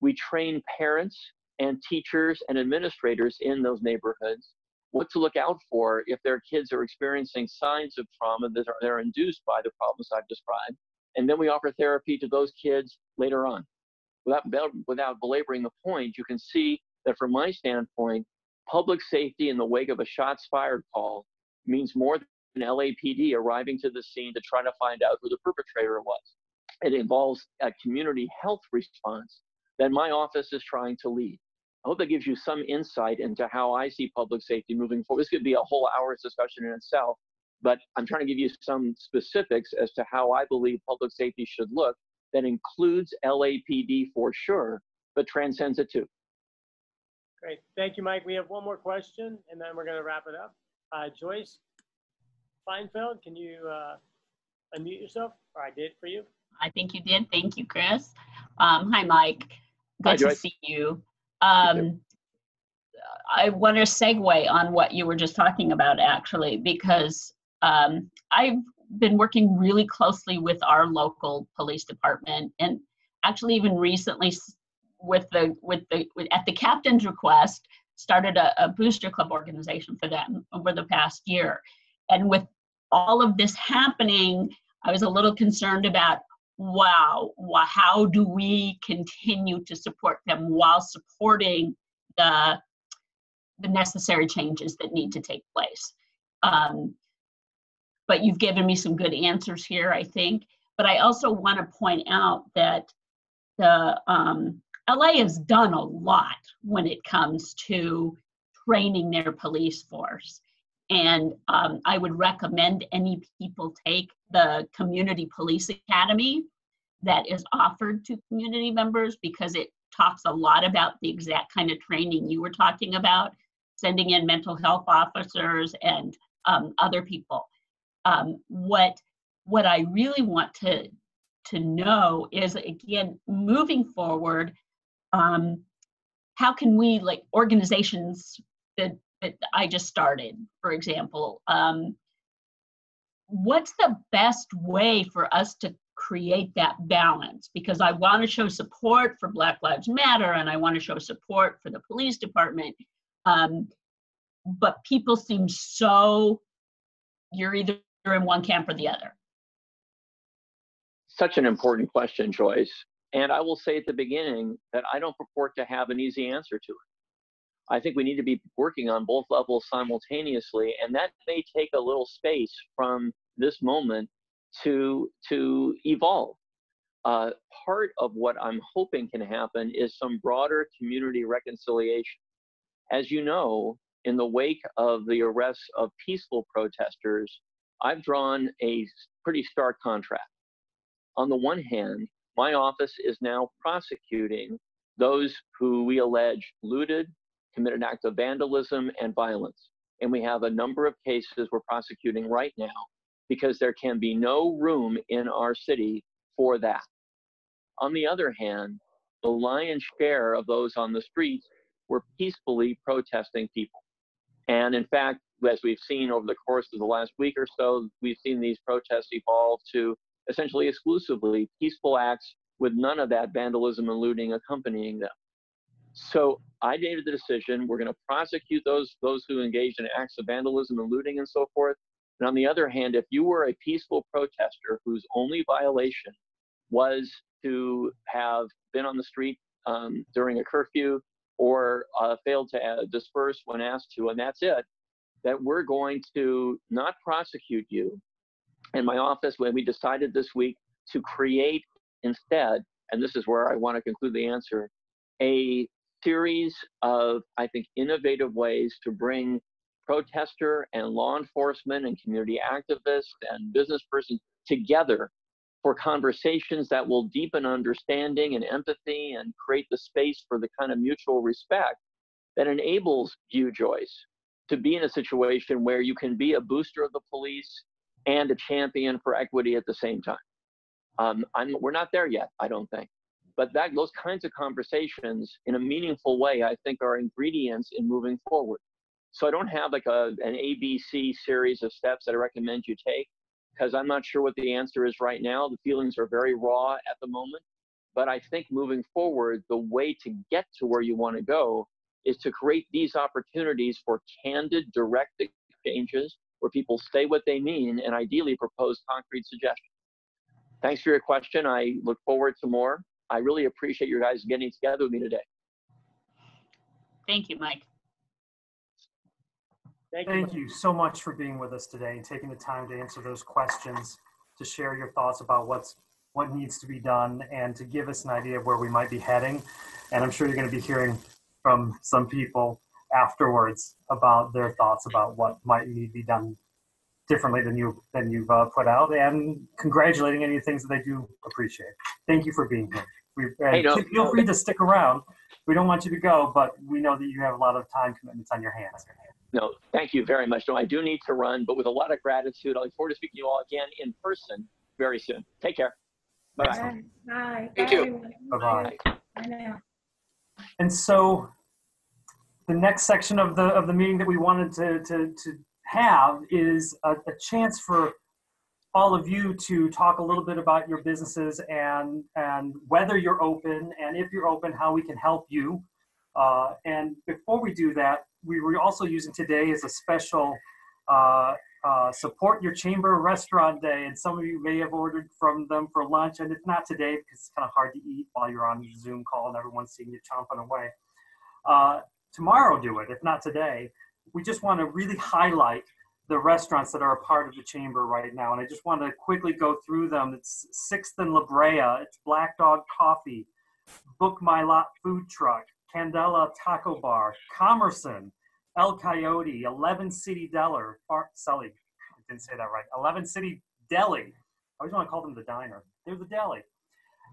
We train parents and teachers and administrators in those neighborhoods what to look out for if their kids are experiencing signs of trauma that are, are induced by the problems I've described. And then we offer therapy to those kids later on. Without, without belaboring the point, you can see that from my standpoint, public safety in the wake of a shots fired call means more than LAPD arriving to the scene to try to find out who the perpetrator was. It involves a community health response that my office is trying to lead. I hope that gives you some insight into how I see public safety moving forward. This could be a whole hour's discussion in itself, but I'm trying to give you some specifics as to how I believe public safety should look that includes LAPD for sure, but transcends it too. Great. Thank you, Mike. We have one more question, and then we're going to wrap it up. Uh, Joyce Feinfeld, can you uh, unmute yourself? Or I did for you. I think you did. Thank you, Chris. Um, hi, Mike. Good Hi, to Joyce. see you. Um, I want to segue on what you were just talking about, actually, because um, I've been working really closely with our local police department, and actually even recently with the with the with, at the captain's request, started a, a booster club organization for them over the past year, and with all of this happening. I was a little concerned about wow, how do we continue to support them while supporting the the necessary changes that need to take place. Um, but you've given me some good answers here, I think. But I also want to point out that the um, LA has done a lot when it comes to training their police force. And um, I would recommend any people take the Community Police Academy that is offered to community members because it talks a lot about the exact kind of training you were talking about, sending in mental health officers and um, other people. Um, what what I really want to to know is again moving forward um, how can we like organizations that that i just started for example um, what's the best way for us to create that balance because i want to show support for black lives matter and i want to show support for the police department um, but people seem so you're either in one camp or the other Such an important question, Joyce. And I will say at the beginning that I don't purport to have an easy answer to it. I think we need to be working on both levels simultaneously, and that may take a little space from this moment to to evolve. Uh, part of what I'm hoping can happen is some broader community reconciliation. As you know, in the wake of the arrests of peaceful protesters, I've drawn a pretty stark contrast. On the one hand, my office is now prosecuting those who we allege looted, committed acts of vandalism and violence. And we have a number of cases we're prosecuting right now because there can be no room in our city for that. On the other hand, the lion's share of those on the streets were peacefully protesting people. And in fact, as we've seen over the course of the last week or so, we've seen these protests evolve to essentially exclusively peaceful acts with none of that vandalism and looting accompanying them. So I made the decision we're going to prosecute those those who engaged in acts of vandalism and looting and so forth. And on the other hand, if you were a peaceful protester whose only violation was to have been on the street um, during a curfew or uh, failed to uh, disperse when asked to, and that's it, that we're going to not prosecute you. In my office, when we decided this week to create instead, and this is where I want to conclude the answer, a series of, I think, innovative ways to bring protester and law enforcement and community activists and business persons together for conversations that will deepen understanding and empathy and create the space for the kind of mutual respect that enables you, Joyce, to be in a situation where you can be a booster of the police and a champion for equity at the same time. Um, I'm, we're not there yet, I don't think. But that, those kinds of conversations in a meaningful way, I think, are ingredients in moving forward. So I don't have like a, an ABC series of steps that I recommend you take because I'm not sure what the answer is right now. The feelings are very raw at the moment. But I think moving forward, the way to get to where you want to go is to create these opportunities for candid, direct exchanges where people say what they mean and ideally propose concrete suggestions. Thanks for your question. I look forward to more. I really appreciate you guys getting together with me today. Thank you, Mike. Thank you. Thank you so much for being with us today and taking the time to answer those questions, to share your thoughts about what's what needs to be done, and to give us an idea of where we might be heading. And I'm sure you're going to be hearing from some people afterwards about their thoughts about what might need to be done differently than you than you've uh, put out, and congratulating any things that they do appreciate. Thank you for being here. We, Hey, no- feel free to stick around. We don't want you to go, but we know that you have a lot of time commitments on your hands. No, thank you very much. No, I do need to run, but with a lot of gratitude, I look forward to speaking to you all again in person very soon. Take care. Bye bye. Bye. Thank you. Bye-bye. Bye now. And so the next section of the of the meeting that we wanted to to, to have is a, a chance for all of you to talk a little bit about your businesses and and whether you're open and if you're open, how we can help you. Uh, and before we do that, we were also using today as a special uh, uh, support your chamber restaurant day, and some of you may have ordered from them for lunch, and if not today, because it's kind of hard to eat while you're on your Zoom call and everyone's seeing you chomping away. Tomorrow, do it. If not today, we just want to really highlight the restaurants that are a part of the chamber right now, and I just want to quickly go through them. It's Sixth and La Brea. It's Black Dog Coffee, Book My Lot Food Truck, Candela Taco Bar, Commerson, El Coyote, 11 City Deller, Far, Sully, I didn't say that right, 11 City Deli. I always want to call them the diner. They're the deli.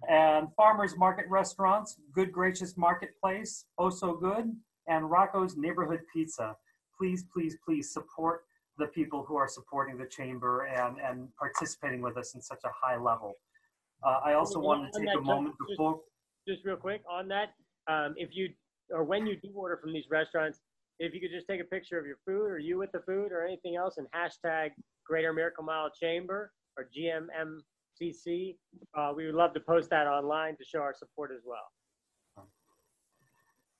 And Farmers Market Restaurants, Good Gracious Marketplace, Oh So Good, and Rocco's Neighborhood Pizza. Please, please, please support the people who are supporting the chamber and, and participating with us in such a high level. Uh, I also want to take that, a moment just- before, Just real quick on that, um, if you, or when you do order from these restaurants, if you could just take a picture of your food or you with the food or anything else and hashtag Greater Miracle Mile Chamber or GMMCC, uh, we would love to post that online to show our support as well.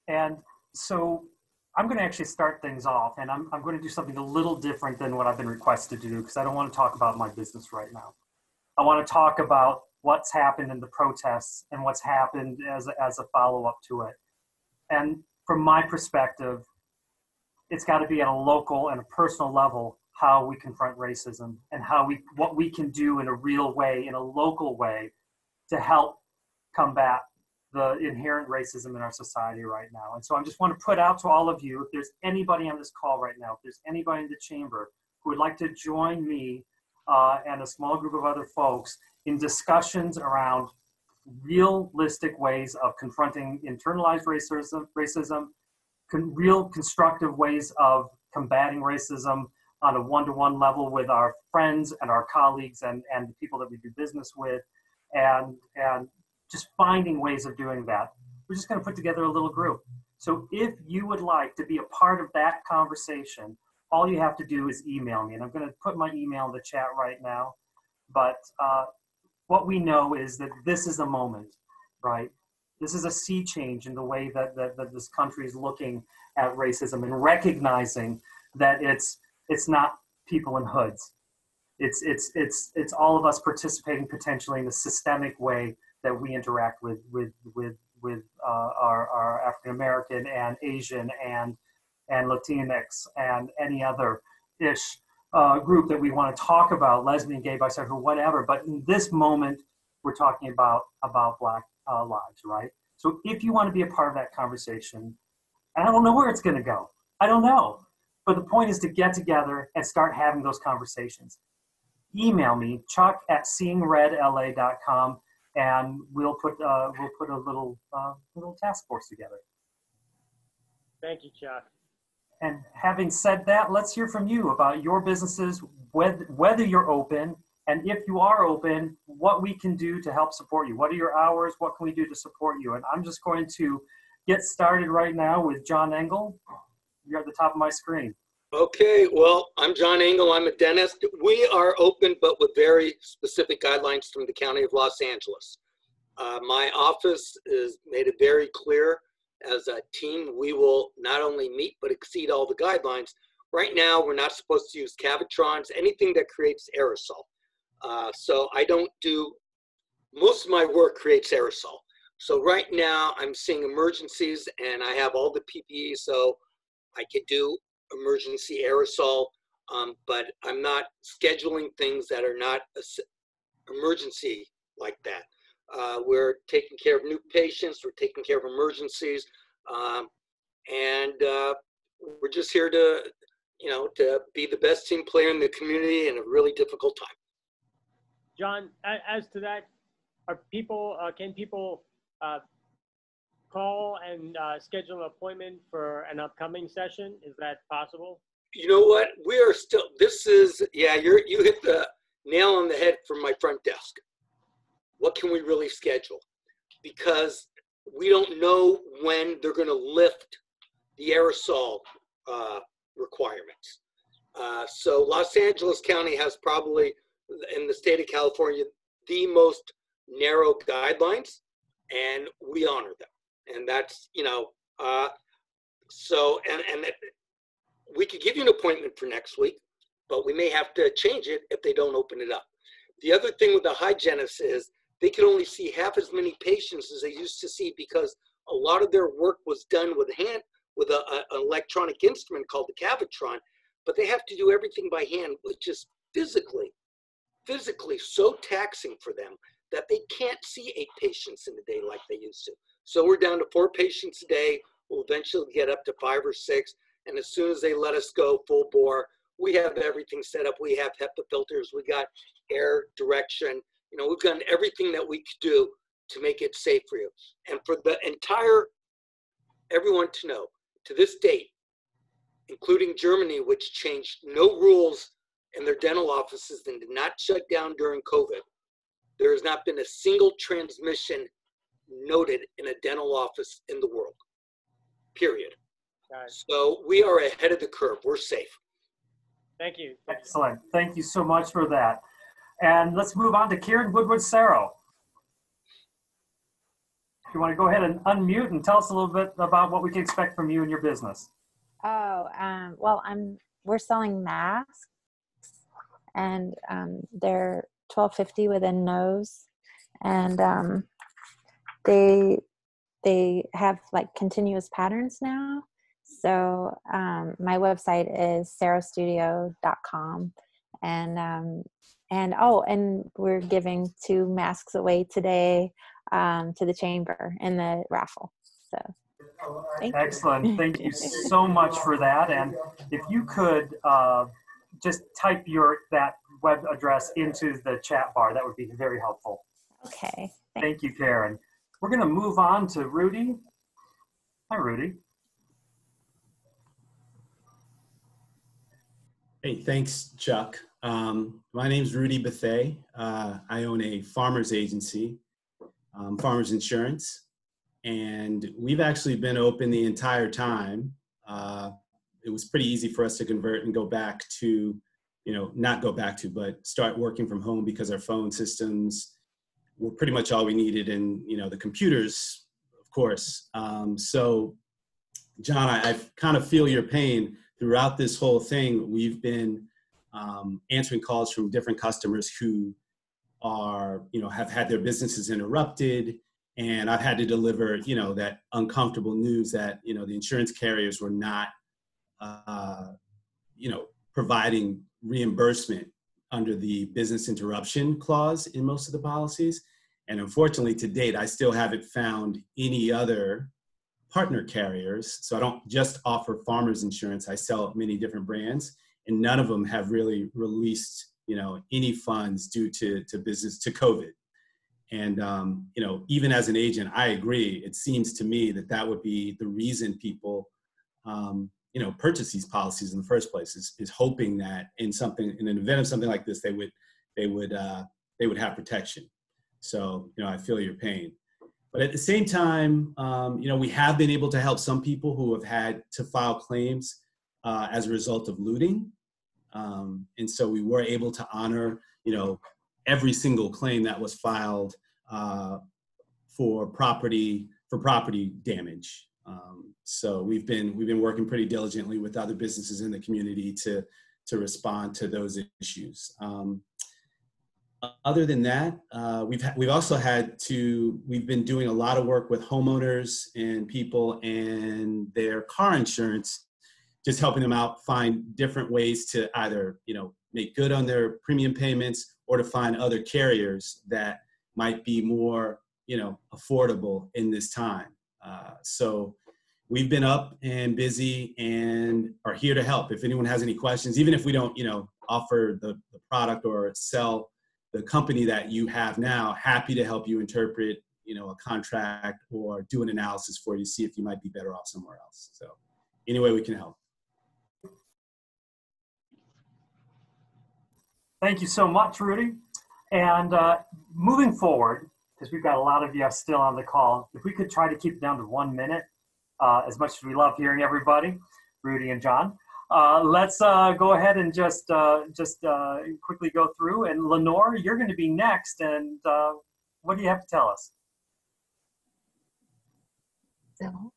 And so I'm going to actually start things off, and I'm, I'm going to do something a little different than what I've been requested to do because I don't want to talk about my business right now. I want to talk about what's happened in the protests and what's happened as a, as a follow up to it. And from my perspective, it's got to be at a local and a personal level how we confront racism and how we what we can do in a real way, in a local way, to help combat the inherent racism in our society right now. And so I just want to put out to all of you if there's anybody on this call right now, if there's anybody in the chamber who would like to join me uh, and a small group of other folks in discussions around realistic ways of confronting internalized racism, racism con- real constructive ways of combating racism on a one-to-one level with our friends and our colleagues and, and the people that we do business with and and just finding ways of doing that. We're just going to put together a little group. So if you would like to be a part of that conversation, all you have to do is email me. And I'm going to put my email in the chat right now. But uh, what we know is that this is a moment, right? This is a sea change in the way that, that, that this country is looking at racism and recognizing that it's, it's not people in hoods. It's, it's, it's, it's all of us participating potentially in a systemic way that we interact with with with with uh, our, our African American and Asian and and Latinx and any other ish uh, group that we want to talk about, lesbian, gay, bisexual, whatever. But in this moment, we're talking about about Black uh, lives, right? So if you want to be a part of that conversation, and I don't know where it's going to go, I don't know. But the point is to get together and start having those conversations. Email me, chuck at seeingredla.com and we'll put uh, we'll put a little uh, little task force together. Thank you, Chuck. And having said that, let's hear from you about your businesses, whether whether you're open, and if you are open, what we can do to help support you. What are your hours? What can we do to support you? And I'm just going to get started right now with John Engel. You're at the top of my screen. Okay, well, I'm John Engel. I'm a dentist. We are open, but with very specific guidelines from the County of Los Angeles. Uh, my office is made it very clear as a team, we will not only meet but exceed all the guidelines. Right now, we're not supposed to use cavitrons, anything that creates aerosol. Uh, so I don't do, most of my work creates aerosol. So right now, I'm seeing emergencies and I have all the PPE, so I could do emergency aerosol, um, but I'm not scheduling things that are not emergency like that. Uh, we're taking care of new patients, we're taking care of emergencies, um, and uh, we're just here to, you know, to be the best team player in the community in a really difficult time. John, as to that, are people, uh, can people uh, call and uh, schedule an appointment for an upcoming session? Is that possible? You know what? We are still. This is yeah. You're you hit the nail on the head from my front desk. What can we really schedule? Because we don't know when they're going to lift the aerosol uh, requirements. Uh, so Los Angeles County has probably in the state of California the most narrow guidelines, and we honor them. And that's you know. Uh, so and and we could give you an appointment for next week. but we may have to change it if they don't open it up. The other thing with the hygienists is they can only see half as many patients as they used to see because a lot of their work was done with hand with a, a, an electronic instrument called the Cavitron, but they have to do everything by hand, which is physically, physically so taxing for them that they can't see eight patients in a day like they used to. So we're down to four patients a day. We'll eventually get up to five or six. And as soon as they let us go full bore, we have everything set up. We have HEPA filters. We got air direction. You know, we've done everything that we could do to make it safe for you. And for the entire, everyone to know, to this date, including Germany, which changed no rules in their dental offices and did not shut down during COVID, there has not been a single transmission noted in a dental office in the world. Period. So we are ahead of the curve. We're safe. Thank you. Excellent. Thank you so much for that. And let's move on to Karen Woodward Sarrow. If you want to go ahead and unmute and tell us a little bit about what we can expect from you and your business. Oh, um, well, I'm we're selling masks, and um, they're twelve fifty within nose, and um, they they have like continuous patterns now. So um, my website is sarahstudio.com, and um, and oh, and we're giving two masks away today um, to the chamber in the raffle. So. Thank Excellent. You. Thank you so much for that. And if you could uh, just type your that web address into the chat bar, that would be very helpful. Okay. Thank you, Karen. We're going to move on to Rudy. Hi, Rudy. Hey, thanks, Chuck. Um, my is Rudy Bethay. Uh, I own a farmer's agency, um, Farmers Insurance, and we've actually been open the entire time. Uh, it was pretty easy for us to convert and go back to, you know, not go back to, but start working from home because our phone systems were pretty much all we needed, and you know, the computers, of course. Um, so, John, I, I kind of feel your pain throughout this whole thing. We've been um, answering calls from different customers who are, you know, have had their businesses interrupted and I've had to deliver, you know, that uncomfortable news that you know the insurance carriers were not, uh, you know, providing reimbursement under the business interruption clause in most of the policies. And unfortunately, to date, I still haven't found any other partner carriers. So I don't just offer farmers insurance. I sell many different brands, and none of them have really released, you know, any funds due to to business to COVID. And um, you know, even as an agent, I agree. It seems to me that that would be the reason people, um, you know, purchase these policies in the first place is, is hoping that in something, in an event of something like this, they would, they would, uh, they would have protection. So you know, I feel your pain. But at the same time, um, you know, we have been able to help some people who have had to file claims uh, as a result of looting. Um, and so we were able to honor, you know, every single claim that was filed uh, for property for property damage. Um, so we've been we've been working pretty diligently with other businesses in the community to to respond to those issues. Um, other than that, uh, we've ha- we've also had to we've been doing a lot of work with homeowners and people and their car insurance, just helping them out find different ways to either you know make good on their premium payments or to find other carriers that might be more you know affordable in this time. Uh, so we've been up and busy and are here to help. If anyone has any questions even if we don't you know offer the, the product or sell the company that you have now happy to help you interpret you know a contract or do an analysis for you see if you might be better off somewhere else. So any way we can help. Thank you so much, Rudy. And uh, moving forward, because we've got a lot of you still on the call, if we could try to keep it down to one minute, uh, as much as we love hearing everybody, Rudy and John, uh, let's uh, go ahead and just uh, just uh, quickly go through. And Lenore, you're going to be next. And what do you have to tell us? So,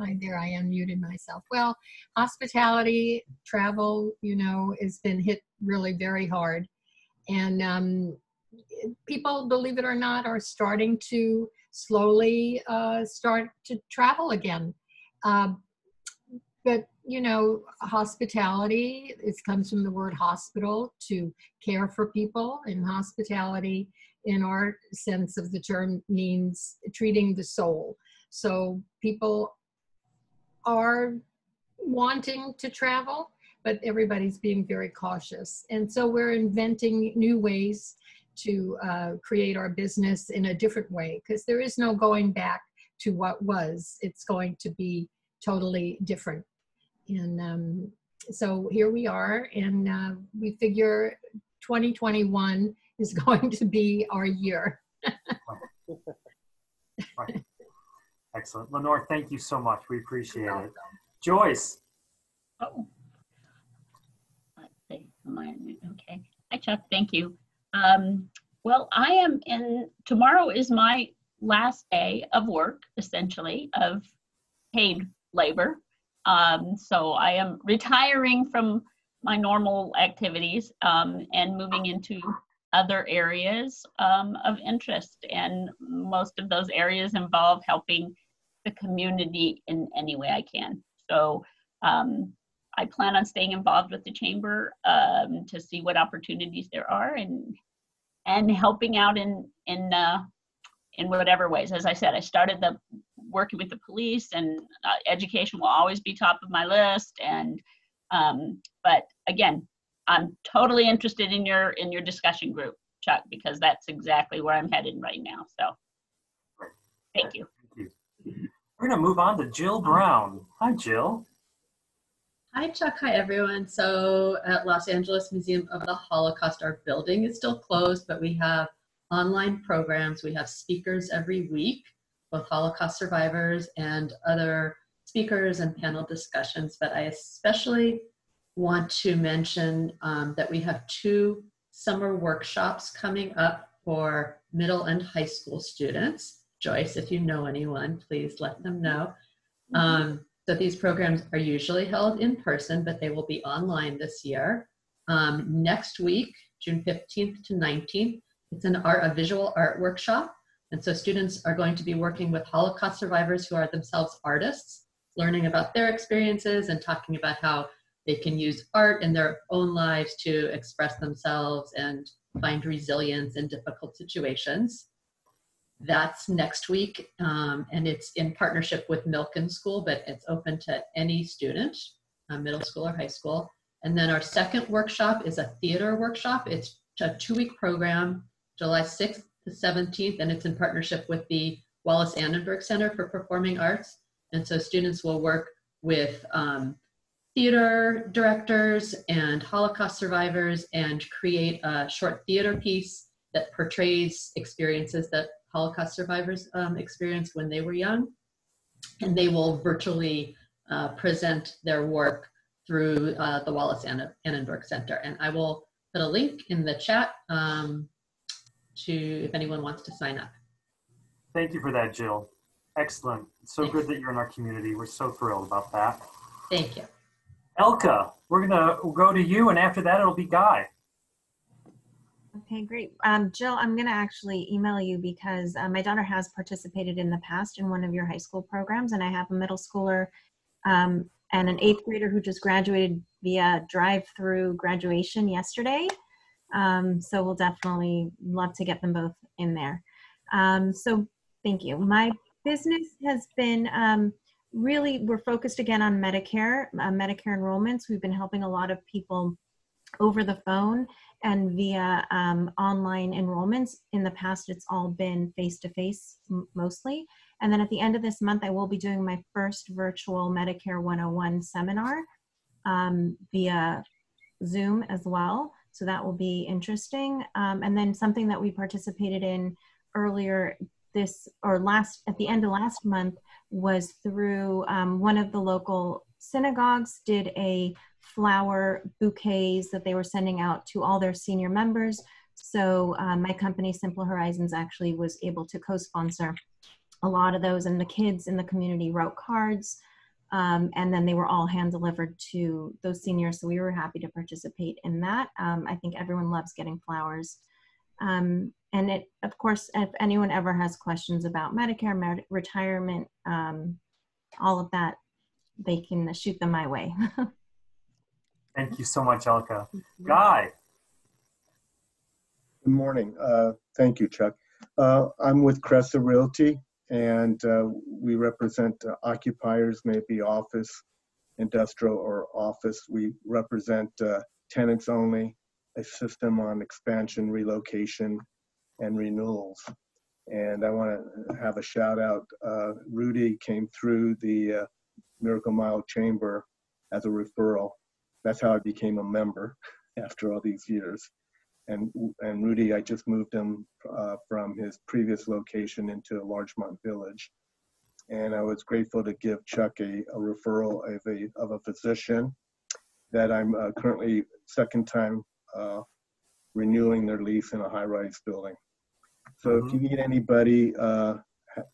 Hi there, I unmuted myself. Well, hospitality, travel, you know, has been hit really very hard. And um, people, believe it or not, are starting to slowly uh, start to travel again. Uh, but, you know, hospitality, it comes from the word hospital, to care for people. And hospitality, in our sense of the term, means treating the soul. So people are wanting to travel, but everybody's being very cautious. And so we're inventing new ways to uh, create our business in a different way because there is no going back to what was. It's going to be totally different. And um, so here we are, and uh, we figure 2021 is going to be our year. Right. Excellent. Lenore, thank you so much. We appreciate it. Joyce. Oh. Let's see. Okay? Hi, Chuck. Thank you. Um, well, I am in, tomorrow is my last day of work, essentially, of paid labor. Um, so I am retiring from my normal activities um, and moving into other areas um, of interest. And most of those areas involve helping the community in any way I can. So um, I plan on staying involved with the chamber um, to see what opportunities there are and and helping out in in uh, in whatever ways. As I said, I started the working with the police, and uh, education will always be top of my list. And um, but again, I'm totally interested in your in your discussion group, Chuck, because that's exactly where I'm headed right now. So, thank you. Thank you. We're going to move on to Jill Brown. Hi, Jill. Hi, Chuck. Hi, everyone. So at Los Angeles Museum of the Holocaust, our building is still closed, but we have online programs. We have speakers every week, both Holocaust survivors and other speakers and panel discussions. But I especially want to mention um, that we have two summer workshops coming up for middle and high school students. Joyce, if you know anyone, please let them know. Um, so these programs are usually held in person, but they will be online this year. Um, next week, June 15th to 19th, it's an art, a visual art workshop. And so students are going to be working with Holocaust survivors who are themselves artists, learning about their experiences and talking about how they can use art in their own lives to express themselves and find resilience in difficult situations. That's next week, um, and it's in partnership with Milken School, but it's open to any student, uh, middle school or high school. And then our second workshop is a theater workshop. It's a two week program, July 6th to 17th, and it's in partnership with the Wallis Annenberg Center for Performing Arts. And so students will work with um, theater directors and Holocaust survivors and create a short theater piece that portrays experiences that Holocaust survivors um, experienced when they were young. And they will virtually uh, present their work through uh, the Wallis Annenberg Center. And I will put a link in the chat um, to if anyone wants to sign up. Thank you for that, Jill. Excellent. It's so Thanks. good that you're in our community. We're so thrilled about that. Thank you. Elka, we're going to go to you, and after that, it'll be Guy. Okay, great. Um, Jill, I'm going to actually email you because uh, my daughter has participated in the past in one of your high school programs, and I have a middle schooler um, and an eighth grader who just graduated via drive-through graduation yesterday. Um, so we'll definitely love to get them both in there. Um, so thank you. My business has been um, really, we're focused again on Medicare, uh, Medicare enrollments. We've been helping a lot of people over the phone and via um, online enrollments. In the past, it's all been face to face mostly. And then at the end of this month, I will be doing my first virtual Medicare 101 seminar um, via Zoom as well. So that will be interesting. Um, and then something that we participated in earlier this or last at the end of last month was through um, one of the local synagogues did a flower bouquets that they were sending out to all their senior members. So um, my company, Simple Horizons, actually was able to co-sponsor a lot of those, and the kids in the community wrote cards Um, and then they were all hand delivered to those seniors. So we were happy to participate in that. Um, I think everyone loves getting flowers. Um, and it, of course, if anyone ever has questions about Medicare, med- retirement, um, all of that, they can shoot them my way. Thank you so much, Elka. Guy. Good morning. Uh, Thank you, Chuck. Uh, I'm with Cresa Realty, and uh, we represent uh, occupiers, maybe office, industrial, or office. We represent uh, tenants only, a system on expansion, relocation, and renewals. And I want to have a shout out. Uh, Rudy came through the uh, Miracle Mile Chamber as a referral. That's how I became a member after all these years. And, and Rudy, I just moved him uh, from his previous location into a Larchmont Village. And I was grateful to give Chuck a, a referral of a, of a physician that I'm uh, currently second time uh, renewing their lease in a high-rise building. So if you need anybody uh,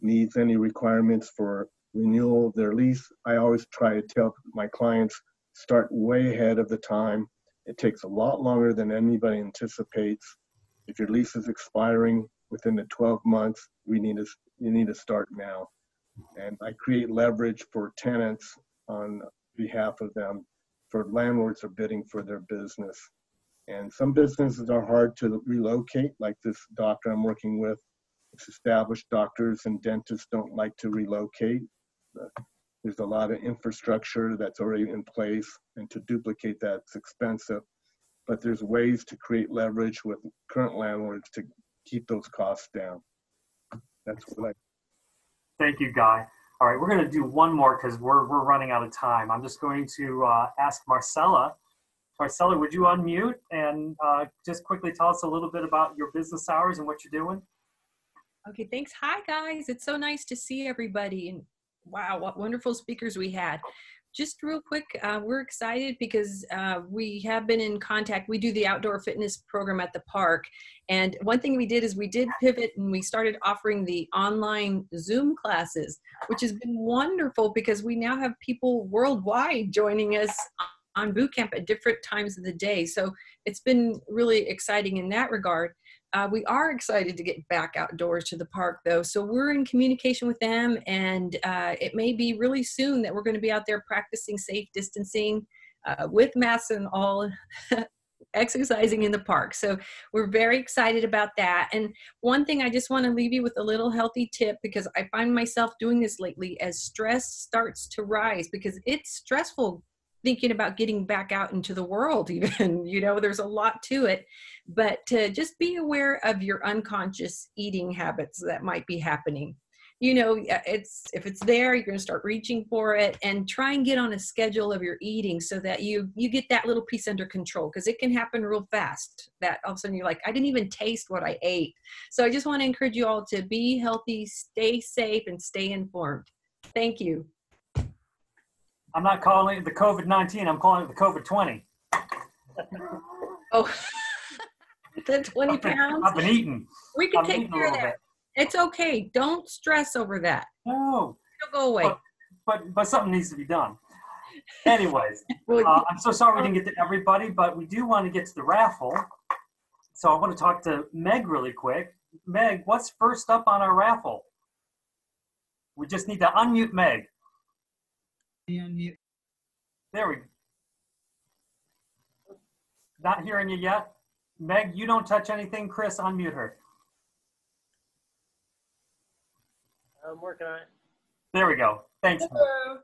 needs any requirements for renewal of their lease, I always try to tell my clients start way ahead of the time. It takes a lot longer than anybody anticipates. If your lease is expiring within the 12 months, we need to you need to start now. And I create leverage for tenants on behalf of them. For landlords are bidding for their business. And some businesses are hard to relocate, like this doctor I'm working with. It's established doctors and dentists don't like to relocate. There's a lot of infrastructure that's already in place, and to duplicate that's expensive. But there's ways to create leverage with current landlords to keep those costs down. That's what I Thank you, Guy. All right, we're going to do one more because we're, we're running out of time. I'm just going to uh, ask Marcella. Marcella, would you unmute and uh, just quickly tell us a little bit about your business hours and what you're doing? Okay, thanks. Hi, guys. It's so nice to see everybody. And wow, what wonderful speakers we had. Just real quick, uh, we're excited because uh, we have been in contact. We do the outdoor fitness program at the park. And one thing we did is we did pivot and we started offering the online Zoom classes, which has been wonderful because we now have people worldwide joining us on boot camp at different times of the day. So it's been really exciting in that regard. Uh, we are excited to get back outdoors to the park though. So we're in communication with them and uh, it may be really soon that we're going to be out there practicing safe distancing uh, with masks and all exercising in the park. So we're very excited about that. And one thing I just want to leave you with a little healthy tip because I find myself doing this lately as stress starts to rise because it's stressful thinking about getting back out into the world even you know there's a lot to it. But to just be aware of your unconscious eating habits that might be happening. You know uh, it's if it's there you're going to start reaching for it and try and get on a schedule of your eating so that you you get that little piece under control because it can happen real fast that all of a sudden you're like i didn't even taste what i ate. So i just want to encourage you all to be healthy stay safe and stay informed. Thank you I'm not calling it the COVID 19, I'm calling it the COVID 20. oh the 20 pounds I've been eating. we can I've take care of that it's okay don't stress over that no it'll go away But, but, but something needs to be done. Anyways, uh, I'm so sorry we didn't get to everybody, but we do want to get to the raffle. So I want to talk to Meg really quick. Meg, what's first up on our raffle? We just need to unmute Meg. Unmute. There we go. Not hearing you yet. Meg, you don't touch anything. Chris, unmute her. I'm working on it. There we go. Thanks. Hello.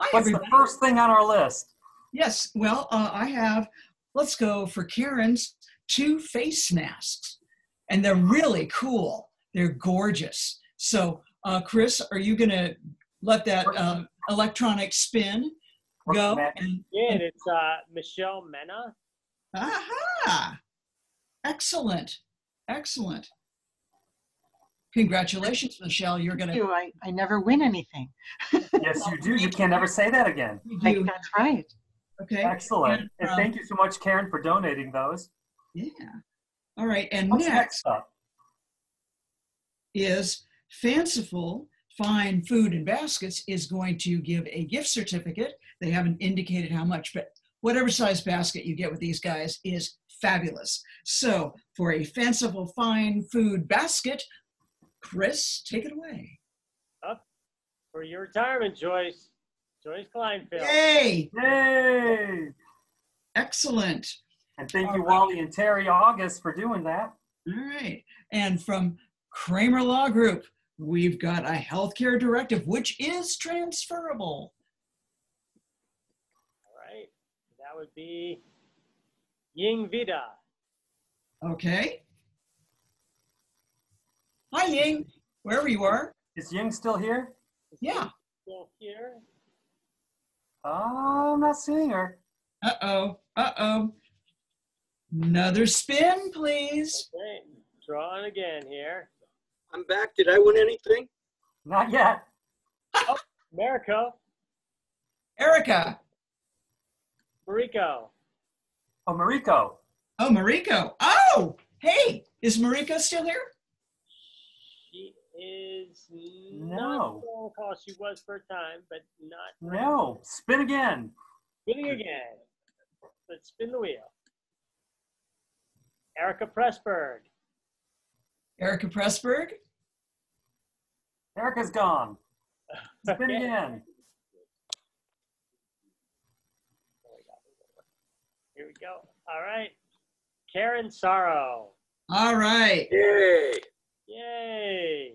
Hi, What's everybody. the first thing on our list? Yes, well, uh, I have, let's go for Karen's two face masks. And they're really cool. They're gorgeous. So, uh, Chris, are you going to let that um, electronic spin go? And, Yeah, it's uh, Michelle Mena. aha! Excellent. Excellent. Congratulations, Michelle. You're going you. to. I, I never win anything. Yes, you do. You can never say that again. Like, that's right. Okay. Excellent. And, And um, thank you so much, Karen, for donating those. Yeah. All right. And What's next next up? is Fanciful Fine Food and Baskets is going to give a gift certificate. They haven't indicated how much, but whatever size basket you get with these guys is fabulous. So for a fanciful fine food basket, Chris, take it away. Up for your retirement, Joyce. Joyce Kleinfeld. Yay! Yay! Excellent. And thank you, Wally and Terry August, for doing that. All right. And from Kramer Law Group, we've got a healthcare directive, which is transferable. All right. That would be Ying Vida. Okay. Hi, Ying, wherever you are. Is Ying still here? Yeah. Still here. Oh, I'm not seeing her. Uh oh. Uh oh. Another spin, please. Okay. Drawing again here. I'm back. Did I win anything? Not yet. Oh, Mariko. Erica. Mariko. Oh, Mariko. Oh, Mariko. Oh, hey, is Mariko still here? She is No. not on call. She was for a time, but not No. Spin again. spinning again. Let's spin the wheel. Erica Pressberg. Erica Pressburg. Erica's gone. It's been again. Here we go. All right. Karen Sorrow. All right. Yay! Yay.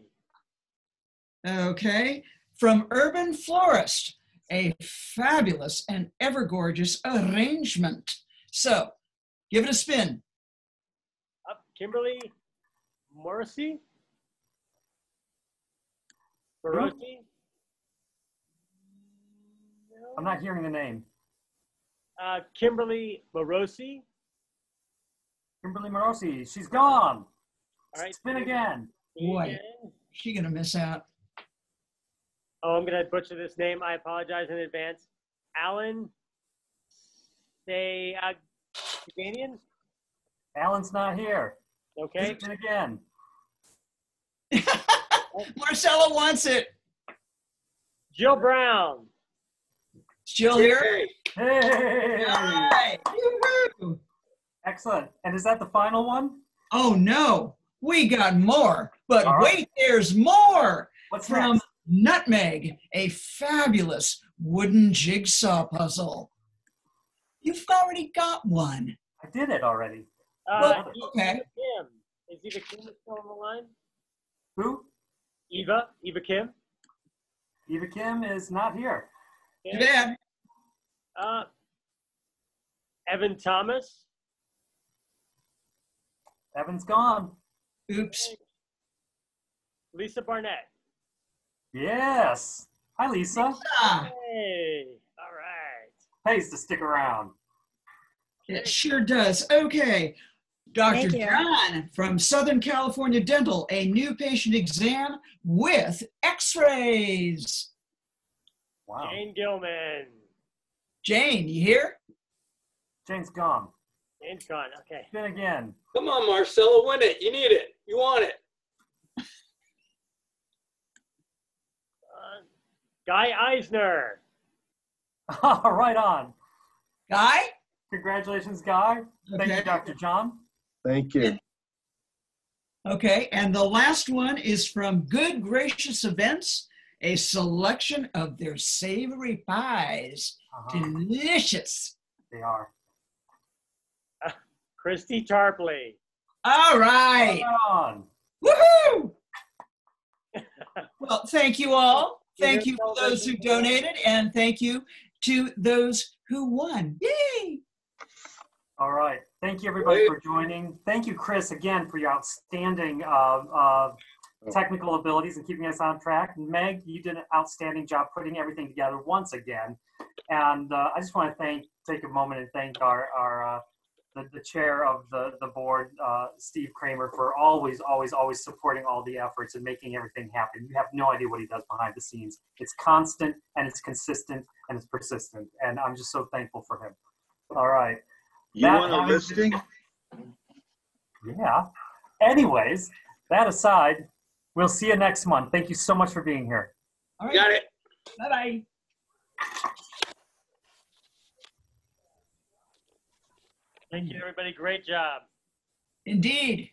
Okay. From Urban Florist, a fabulous and ever gorgeous arrangement. So give it a spin. Up Kimberly Morrissey. Barosi. I'm not hearing the name. Uh, Kimberly Morosi. Kimberly Morosi. She's gone. All right. Spin again. Boy, she gonna miss out. Oh, I'm gonna butcher this name. I apologize in advance. Alan Say uh, Ganian? Alan's not here. Okay. Spin again. Marcella wants it. Jill Brown. Jill here? Hey! All right. Woo-hoo. Excellent. And is that the final one? Oh no, we got more. But All right. wait, there's more What's from next? Nutmeg, a fabulous wooden jigsaw puzzle. You've already got one. I did it already. Uh, Well, okay. Kim. Is Eva Kim still on the line? Who? Eva? Eva Kim? Eva Kim is not here. Too bad. Uh, Evan Thomas. Evan's gone. Oops. Lisa Barnett. Yes. Hi, Lisa. Ah, Hey. All right. Pays to stick around. it sure does. Okay. Dr. John from Southern California Dental, a new patient exam with x-rays. Wow. Jane Gilman. Jane, you here? Jane's gone. Jane's gone. Okay. Spin again. Come on, Marcella, win it. You need it. You want it. Uh, Guy Eisner. right on. Guy? Congratulations, Guy. Thank you, Dr. John. Thank you. Okay, and the last one is from Good Gracious Events, a selection of their savory pies. Uh-huh. Delicious. They are. Christy Tarpley. All right. Right on. Woohoo! well, thank you all. Thank you for those who donated, and thank you to those who won. Yay! All right. Thank you, everybody, for joining. Thank you, Chris, again, for your outstanding uh, uh, technical abilities and keeping us on track. Meg, you did an outstanding job putting everything together once again. And uh, I just want to thank, take a moment and thank our, our uh, the, the chair of the, the board, uh, Steve Kramer, for always, always, always supporting all the efforts and making everything happen. You have no idea what he does behind the scenes. It's constant and it's consistent and it's persistent. And I'm just so thankful for him. All right. You That want a listing? Yeah. Anyways, that aside, We'll see you next month. Thank you so much for being here. All right. Got it. Bye bye. Thank you, everybody. Great job. Indeed.